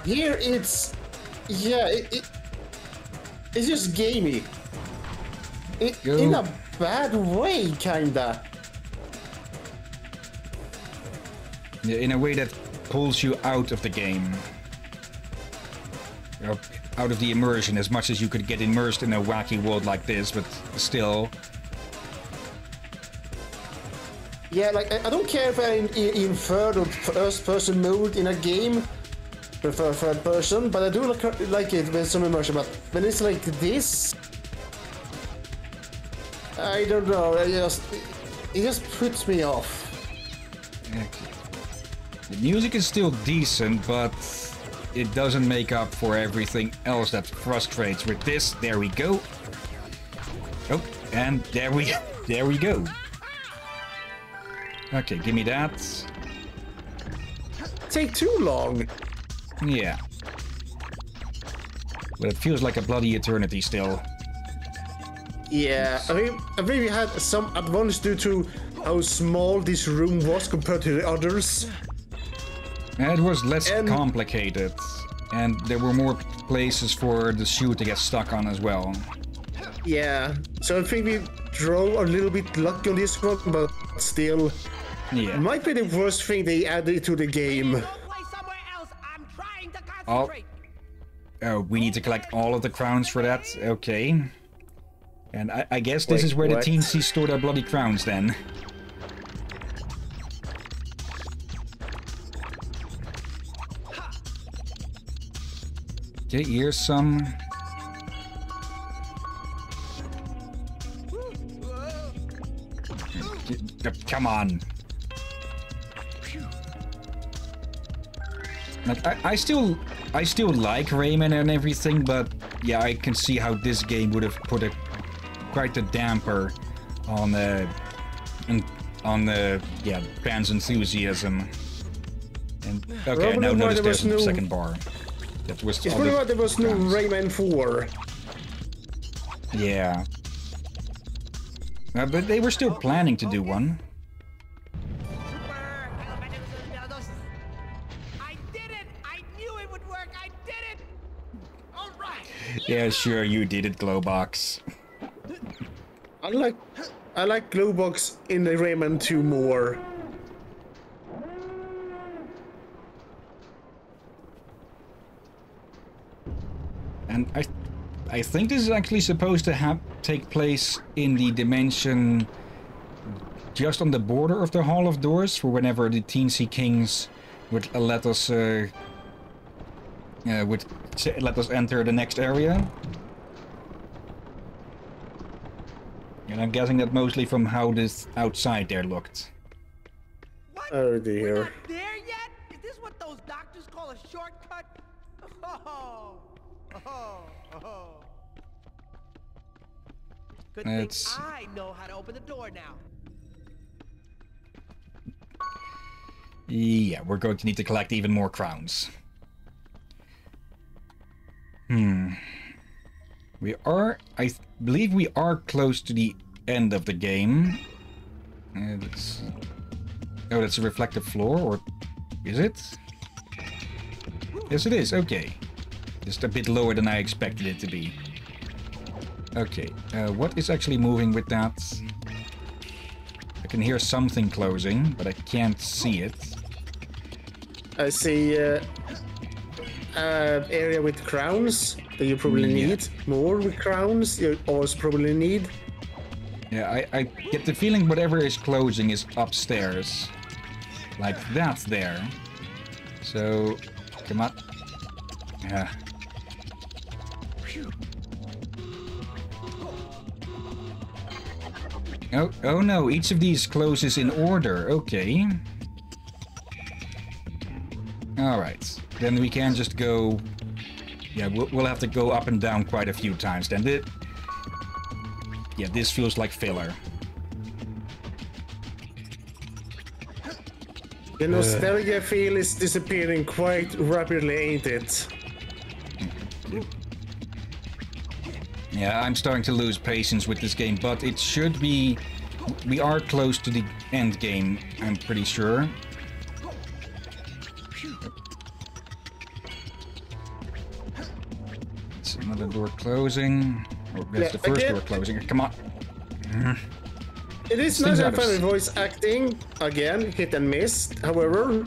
Here it's yeah it, it it's just gamey. It, Go. in a bad way, kinda. Yeah, in a way that pulls you out of the game. You know, out of the immersion as much as you could get immersed in a wacky world like this, but still. Yeah, like I, don't care if I'm in, third or first person mode in a game, prefer third person, but I do like, like it with some immersion. But when it's like this, I don't know. I just it just puts me off. The music is still decent, but it doesn't make up for everything else that frustrates. With this, there we go. Oh, and there we there we go. Okay, give me that. Take too long. Yeah. But it feels like a bloody eternity still. Yeah, I mean, I think we had some advantage due to how small this room was compared to the others. It was less And- complicated, and there were more places for the shoe to get stuck on as well. Yeah, so I think we drove a little bit lucky on this one, but still, Yeah. might be the worst thing they added to the game. Go play somewhere else. I'm trying to Oh. Oh, we need to collect all of the crowns for that? Okay. And I, I guess this Wait, is where what? the Teensies store their bloody crowns then. Okay, here's some. Come on. Like I, I still I still like Rayman and everything, but yeah, I can see how this game would have put a quite a damper on the and on the yeah fans' enthusiasm. And okay, Probably now there there's a no- second bar. That was It's probably there was no. Rayman 4. Yeah. Uh, but they were still planning to do one. I did it! I knew it would work! I did it! All right! Yeah, sure, you did it, Globox. I like I like Globox in the Rayman 2 more. And I, I think this is actually supposed to have take place in the dimension just on the border of the Hall of Doors, for whenever the Teensy Kings would uh, let us uh, uh, would let us enter the next area. And I'm guessing that mostly from how this outside there looked. What? Oh dear. There yet? Is this what those doctors call a shortcut? Oh, Good thing It's- I know how to open the door now. Yeah, we're going to need to collect even more crowns. Hmm. We are, I believe we are close to the end of the game. Uh, that's, oh, that's a reflective floor, or is it? Yes, it is. Okay. Just a bit lower than I expected it to be. Okay, uh, what is actually moving with that? I can hear something closing, but I can't see it. I see uh, uh, area with crowns that you probably Yeah. need. More with crowns you also probably need. Yeah, I, I get the feeling whatever is closing is upstairs. Like that there. So, come on. Yeah. Oh, oh no, each of these closes in order. Okay. Alright. Then we can just go yeah, we'll, we'll have to go up and down quite a few times. Then it, yeah, this feels like filler. The uh. nostalgia feel is disappearing quite rapidly, ain't it? Yeah, I'm starting to lose patience with this game, but it should be. We are close to the end game, I'm pretty sure. It's another door closing. Oh, that's Yeah, the first again- door closing. Come on. It is nice and funny voice acting. Again, hit and miss. However,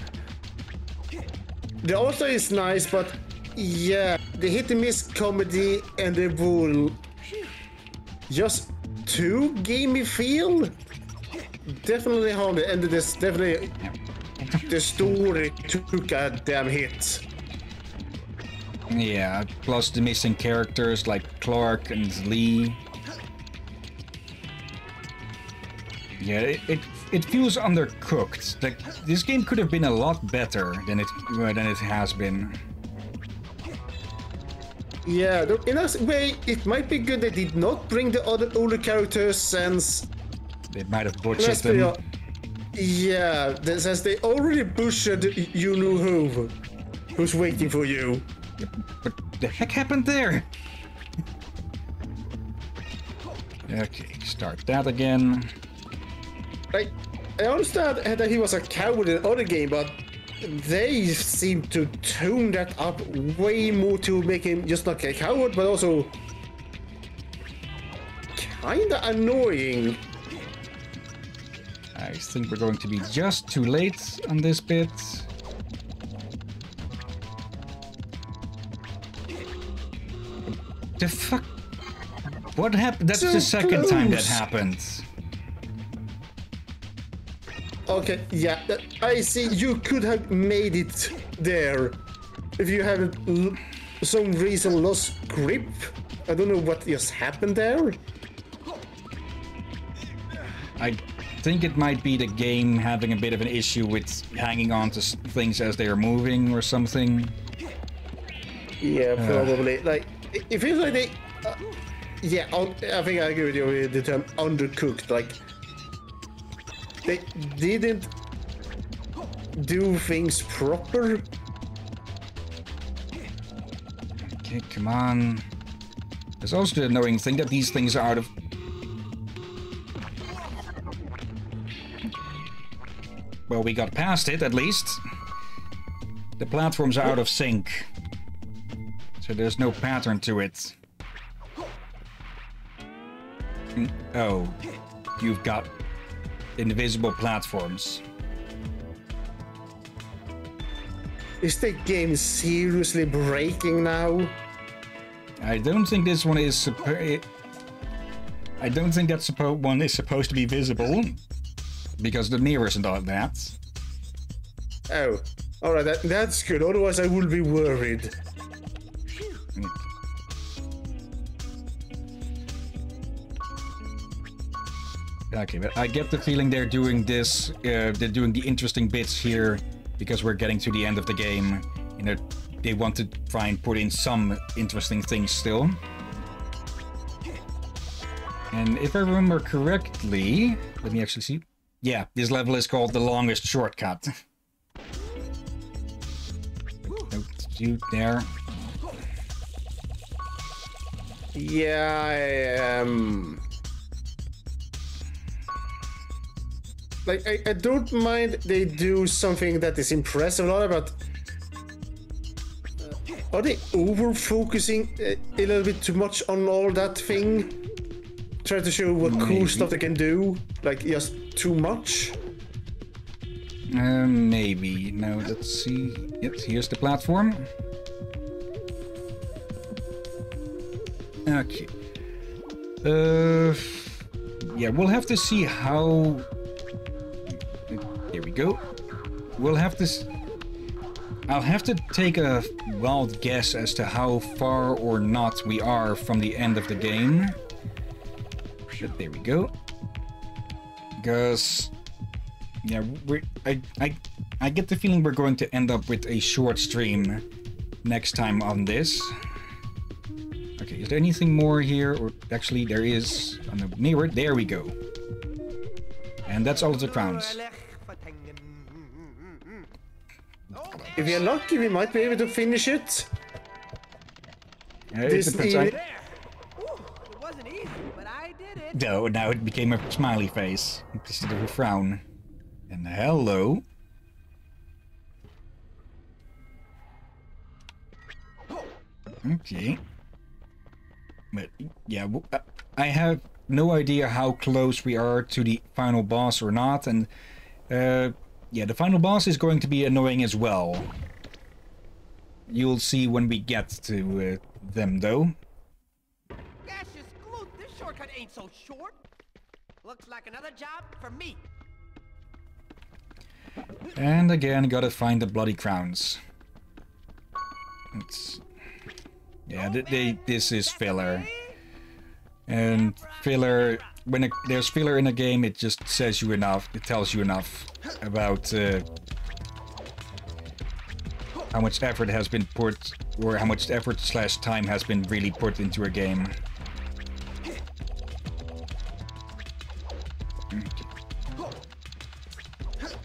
the author is nice, but yeah, the hit and miss comedy and the bull just too gamey feel. Definitely harmed and this definitely the story took a damn hit. Yeah, plus the missing characters like Clark and Ly. Yeah, it, it, it feels undercooked. Like this game could have been a lot better than it than it has been. Yeah, in a way, it might be good they did not bring the other older characters since They might have butchered them. Yeah, since they already butchered you know who, who's waiting for you. What the heck happened there? Okay, start that again. Like, I understand that he was a coward in the other game, but they seem to tune that up way more to make him just not a coward, but also kinda annoying. I think we're going to be just too late on this bit. The fuck? What happened? That's So the second time that close. happened. Okay, yeah, I see. You could have made it there if you l- some reason lost grip. I don't know what just happened there. I think it might be the game having a bit of an issue with hanging on to things as they are moving or something. Yeah, probably. Like, it- feels like they. Uh, yeah, I think I agree with you with the term undercooked. Like, they didn't do things proper. Okay, come on. There's also the annoying thing that these things are out of. Well, we got past it at least. The platforms are out of sync. So there's no pattern to it. Mm, Oh, you've got invisible platforms. Is the game seriously breaking now? I don't think this one is supposed. Eh, I don't think that suppo- one is supposed to be visible because the mirrors and all that. Oh, alright, that, that's good. Otherwise, I would be worried. Okay, but I get the feeling they're doing this. Uh, they're doing the interesting bits here because we're getting to the end of the game. You know, they want to try and put in some interesting things still. And if I remember correctly, let me actually see. Yeah, this level is called the longest shortcut. You there. Yeah, I um. Like, I, I don't mind they do something that is impressive, a lot but. uh, Are they over focusing a, a little bit too much on all that thing? Try to show what cool stuff they can do? Like, just too much? Uh, maybe. No, let's see. Yep, here's the platform. Okay. Uh, yeah, we'll have to see how. Here we go. We'll have to. I'll have to take a wild guess as to how far or not we are from the end of the game. But there we go. Because yeah, we I, I, I get the feeling we're going to end up with a short stream next time on this. Okay, is there anything more here? Or actually, there is on the mirror. There we go. And that's all of the crowns. If we are lucky, we might be able to finish it. It This depends. I- evening- It wasn't easy, but I did it. No, now it became a smiley face instead of a frown. And hello. Okay. But yeah, uh, I have no idea how close we are to the final boss or not, and uh, yeah, the final boss is going to be annoying as well. You'll see when we get to uh, them, though. Gaseous glue. This shortcut ain't so short. Looks like another job for me. And again, gotta find the bloody crowns. It's yeah, th- they this is filler, and filler when a, there's filler in a game, it just says you enough. It tells you enough about uh, how much effort has been put, or how much effort slash time has been really put into a game.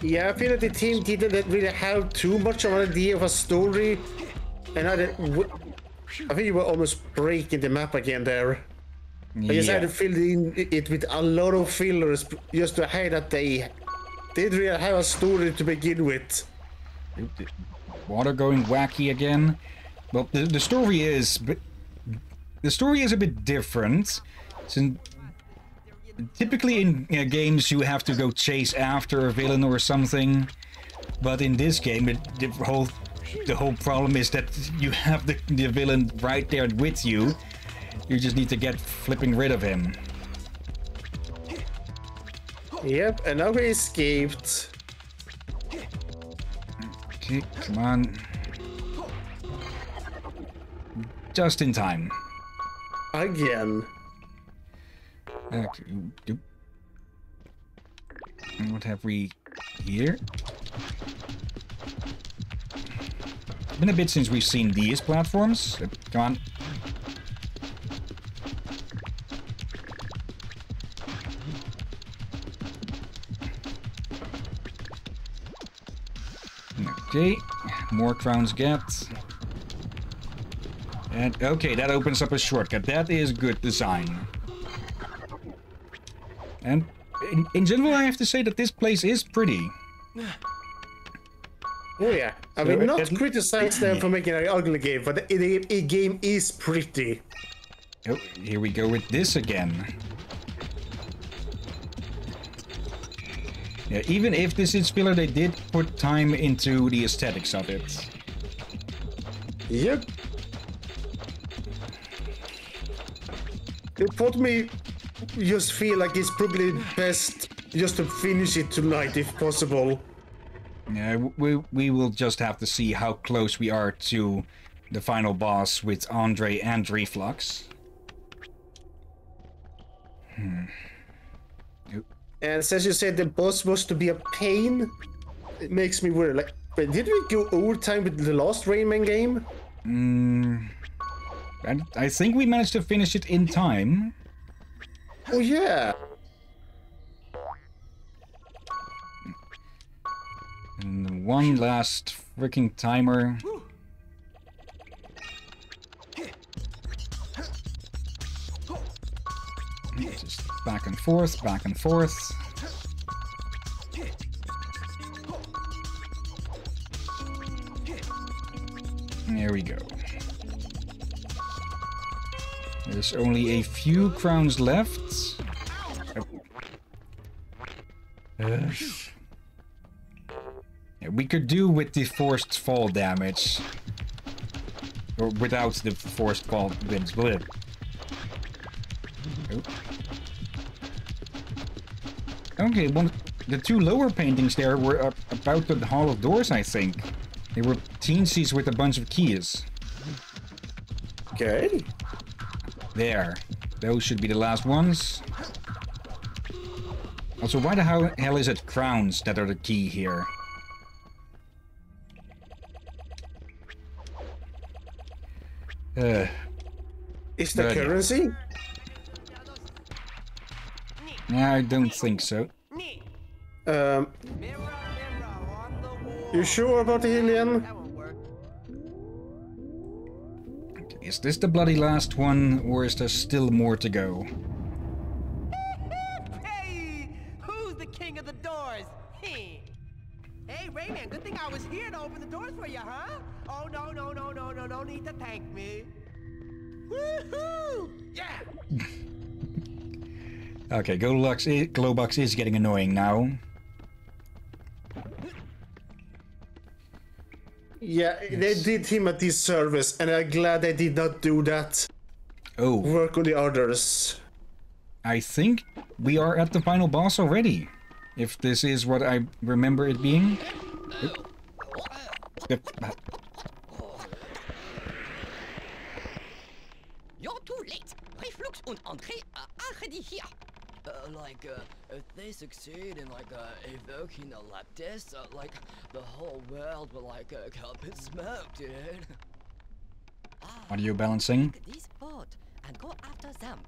Yeah, I feel that the team didn't really have too much of an idea of a story, and I, I think you were almost breaking the map again there. I just had to fill in it with a lot of fillers just to hide that they didn't really have a story to begin with. water going wacky again. Well, the, the story is, but the story is a bit different. Since typically in uh, games you have to go chase after a villain or something, but in this game it, the whole the whole problem is that you have the, the villain right there with you. You just need to get flipping rid of him. Yep, and now we escaped. Okay, come on. Just in time. Again. Okay. And what have we here? Been a bit since we've seen these platforms. Come on. Okay, more crowns get. And okay, that opens up a shortcut. That is good design. And in, in general, I have to say that this place is pretty. Oh yeah, I mean not it- criticize them for making an ugly game, but the, the, the game is pretty. Oh, here we go with this again. Yeah, even if this is filler, they did put time into the aesthetics of it. Yep. It put me just feel like it's probably best just to finish it tonight if possible. Yeah, we, we will just have to see how close we are to the final boss with Andre and Reflux. Hmm. And since you said the boss was to be a pain, it makes me worry. Like, but did we go overtime with the last Rayman game? Mm, I, I think we managed to finish it in time. Oh yeah. And one last freaking timer. Just back and forth, back and forth. There we go. There's only a few crowns left. Yeah, we could do with the forced fall damage. Or without the forced fall damage. Blip. Oh. Okay, one, the two lower paintings there were up about the Hall of Doors, I think. They were teensies with a bunch of keys. Okay. There. Those should be the last ones. Also, why the hell, hell is it crowns that are the key here? Uh, Is the currency? Yeah, I don't think so. Um, Mirror, mirror on the wall. you sure about the alien? That won't work. Is this the bloody last one, or is there still more to go? Hey, who's the king of the doors? Hey, hey, Rayman. Good thing I was here to open the doors for you, huh? Oh no, no, no, no, no, no need to thank me. Woohoo! Okay, Goldilocks i Globox is getting annoying now. Yeah, they did him a disservice, and I'm glad they did not do that. Oh, Work on the others. I think we are at the final boss already. If this is what I remember it being. You're too late. Reflux and Andre are already here. Uh, like, uh, if they succeed in like uh, evoking a Leptys, uh, like the whole world will like uh, up in smoke, dude. Audio balancing. Take this boat and go after them.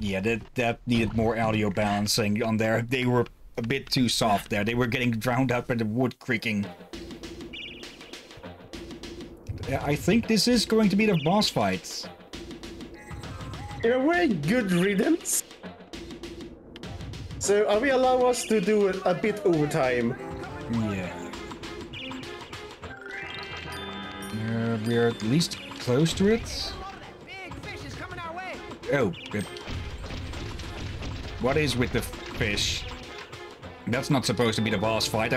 Yeah, that, that needed more audio balancing on there. They were a bit too soft there. They were getting drowned out by the wood creaking. I think this is going to be the boss fight. A way, good riddance. So, are we allow us to do it a bit overtime? Yeah. Uh, we're at least close to it. Oh, good. What is with the fish? That's not supposed to be the boss fight.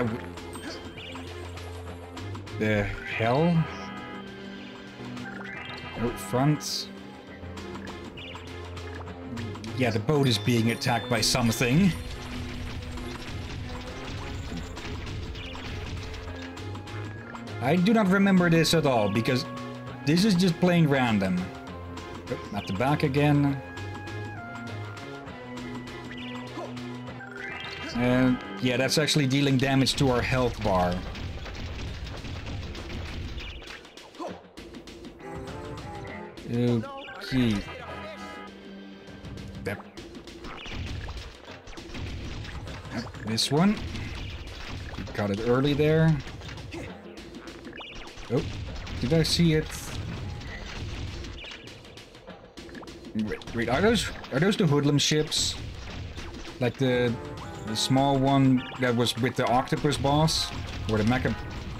The hell? Out front. Yeah, the boat is being attacked by something. I do not remember this at all because this is just plain random. At the back again. And yeah, that's actually dealing damage to our health bar. Okay. This one. Got it early there. Oh, did I see it? Wait, wait, are those are those the hoodlum ships? Like the the small one that was with the octopus boss, or the mech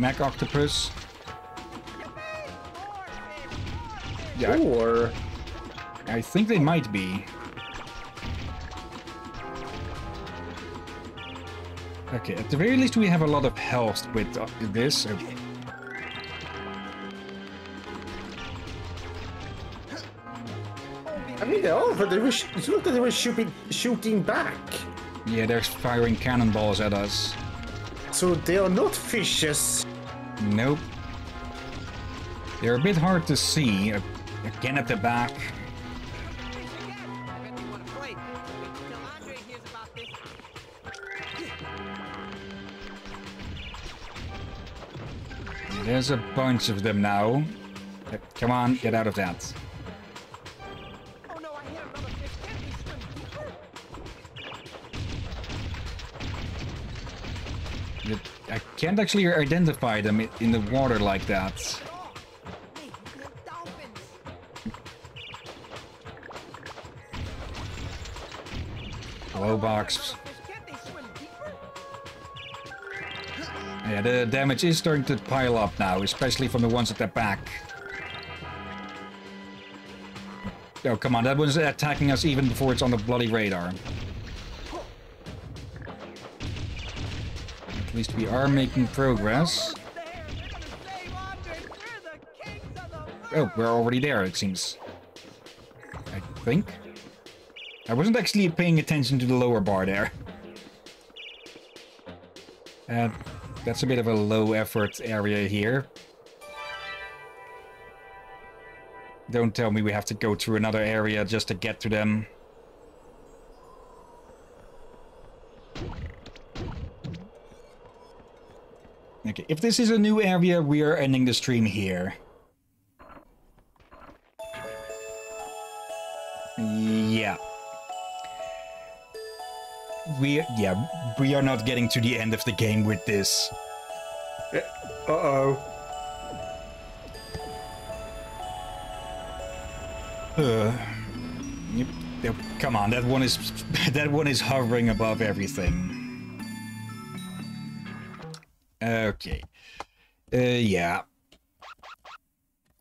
mech octopus? Yeah, Or I think they might be. Okay, at the very least we have a lot of health with uh, this. Uh, I mean, they are, but they were. It's not that they were shooting shooting back. yeah, they're firing cannonballs at us. So they are not fishes. Nope. They're a bit hard to see. Uh, Again at the back. There's a bunch of them now. Come on, get out of that. I I can't actually identify them in the water like that. Hello, box. Yeah, the damage is starting to pile up now, especially from the ones at the back. Oh, come on, that one's attacking us even before it's on the bloody radar. At least we are making progress. Oh, we're already there, it seems. I think. I wasn't actually paying attention to the lower bar there. And that's a bit of a low effort area here. Don't tell me we have to go through another area just to get to them. Okay, if this is a new area, we are ending the stream here. We yeah we are not getting to the end of the game with this. Uh oh. Uh, yep, yep, come on, that one is that one is hovering above everything. Okay. Uh, yeah.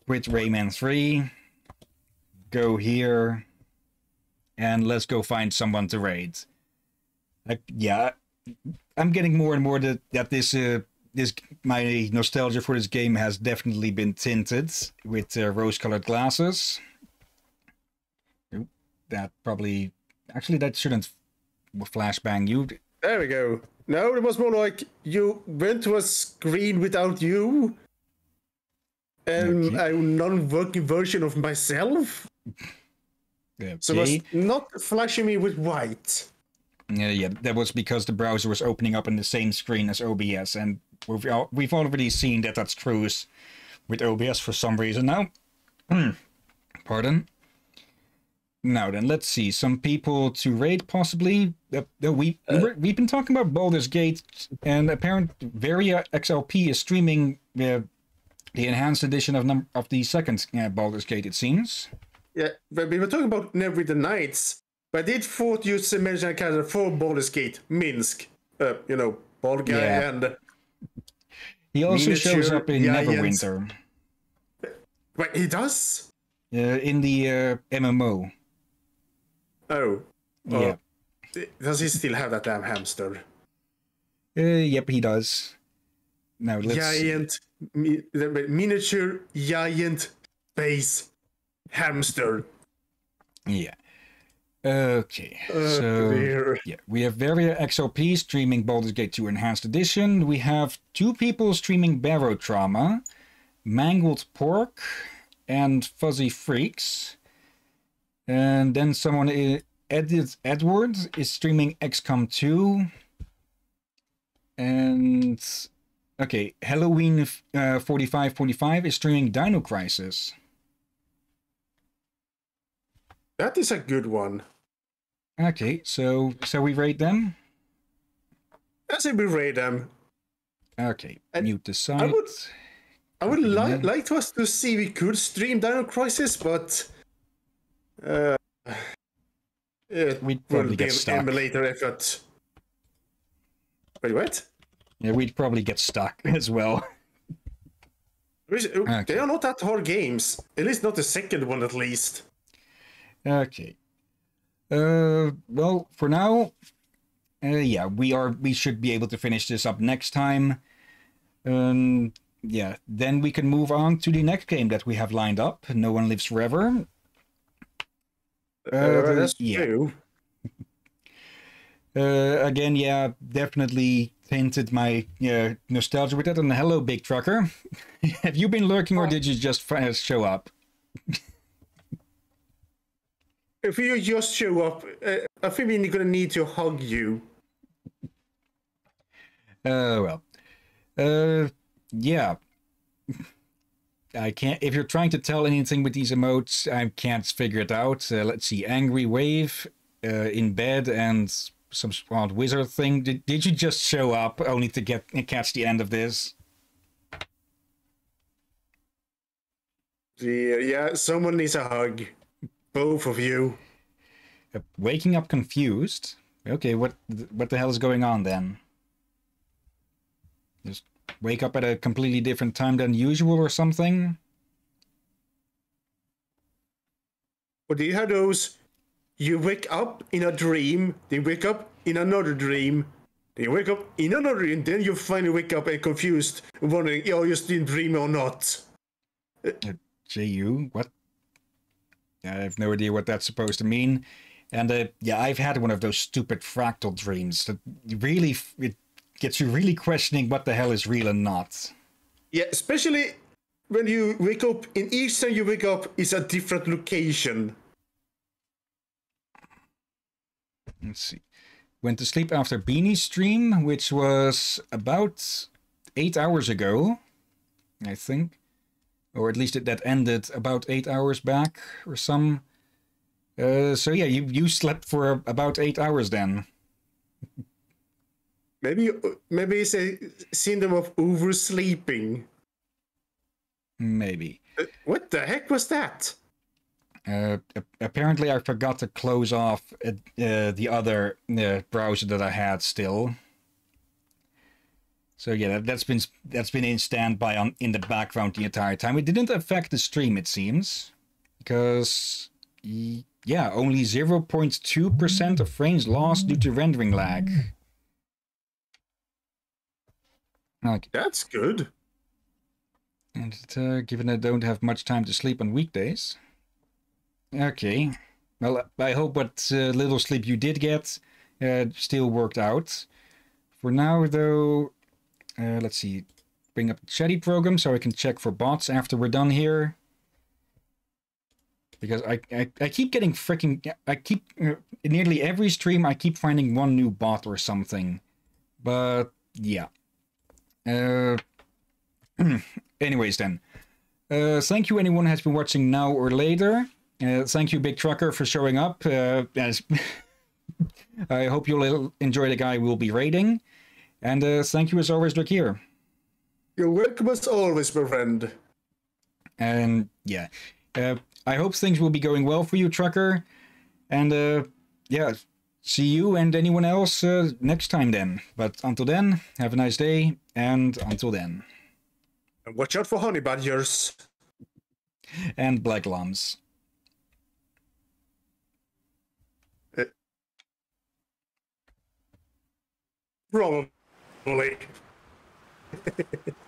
Quit Rayman 3. Go here. And let's go find someone to raid. Like, yeah. I'm getting more and more that, that this, uh, this, my nostalgia for this game has definitely been tinted with uh, rose-colored glasses. That probably, actually that shouldn't flashbang you. There we go. No, it was more like you went to a screen without you. And Okay. a non-working version of myself. So it was not flashing me with white. Yeah, yeah, that was because the browser was opening up in the same screen as OBS, and we've al- we've already seen that that's true with OBS for some reason now. Pardon. Now then, let's see. Some people to raid possibly. Uh, no, we we're- we've been talking about Baldur's Gate, and apparent Varia XLP is streaming uh, the enhanced edition of num- of the second uh, Baldur's Gate. It seems. Yeah, we were talking about Neverwinter Nights. But I did thought you said mention a character for Baldur's Gate, Minsc. Uh, you know, guy Yeah. and He also shows up in giants. Neverwinter Wait, he does? uh, in the uh, MMO. Oh. Yeah. Oh, Does he still have that damn hamster? Uh, yep, he does. Now let's. Giant, mi- miniature, giant face hamster. Yeah. Okay. Uh, so dear. yeah, we have Varia XLP streaming Baldur's Gate 2 Enhanced Edition. We have two people streaming Barotrauma, Mangled Pork, and Fuzzy Freaks. And then someone, Edith Edwards, is streaming XCOM 2. And okay, Halloween uh, 4545 is streaming Dino Crisis. That is a good one. Okay, so so we rate them. I say we rate them. Okay, And mute the site. I would, I would li- like to us to see we could stream Dino Crisis, but uh, it We'd probably get stuck. emulator effort. Wait, what? Yeah, we'd probably get stuck as well. Uh, They are not that hard games. At least not the second one, at least. Okay. Uh, well, for now, uh, yeah, we are. We should be able to finish this up next time. Um, yeah, then we can move on to the next game that we have lined up. No one lives forever. Uh, the- that's yeah. true. Uh, again, yeah, definitely tinted my uh, nostalgia with that. And hello, big trucker. have you been lurking, or did you just show up? If you just show up, uh, I think we're gonna need to hug you. Uh, well, uh, yeah. I can't. If you're trying to tell anything with these emotes, I can't figure it out. Uh, let's see, angry wave, uh, in bed, and some odd wizard thing. Did Did you just show up only to get catch the end of this? Yeah, yeah, someone needs a hug. Both of you. Uh, waking up confused. Okay, what what the hell is going on then? Just wake up at a completely different time than usual or something? Or do you have those? You wake up in a dream, then wake up in another dream, then you wake up in another dream, then you finally wake up and confused, wondering, oh, you're still dreaming or not. JU, what? I have no idea what that's supposed to mean. And uh, yeah, I've had one of those stupid fractal dreams that really it gets you really questioning what the hell is real and not. Yeah, especially when you wake up, in each time you wake up is a different location. Let's see. Went to sleep after Beanie's stream, which was about eight hours ago, I think. Or at least it, that ended about eight hours back or some. Uh, so yeah, you, you slept for about eight hours then. Maybe maybe it's a syndrome of oversleeping. Maybe. Uh, What the heck was that? Uh, apparently, I forgot to close off uh, the other uh, browser that I had still. So yeah, that, that's been that's been in standby on in the background the entire time. It didn't affect the stream, it seems, because yeah, only zero point two percent of frames lost due to rendering lag. Okay. That's good. And uh, given I don't have much time to sleep on weekdays. Okay. Well, I hope what uh, little sleep you did get uh, still worked out. For now, though, uh, let's see. Bring up the chatty program so I can check for bots after we're done here. Because I, I, I keep getting freaking... I keep... Uh, nearly every stream, I keep finding one new bot or something. But, yeah. Uh, anyways then. Uh, thank you anyone has been watching now or later. Uh, thank you Big Trucker for showing up. Uh, as I hope you'll enjoy the guy we'll be raiding. And uh, thank you as always, Drakir. You're welcome as always, my friend. And yeah, uh, I hope things will be going well for you, Trucker. And uh, yeah, see you and anyone else uh, next time then. But until then, have a nice day. And until then. And watch out for honey badgers. And black lums. Probably. Bully.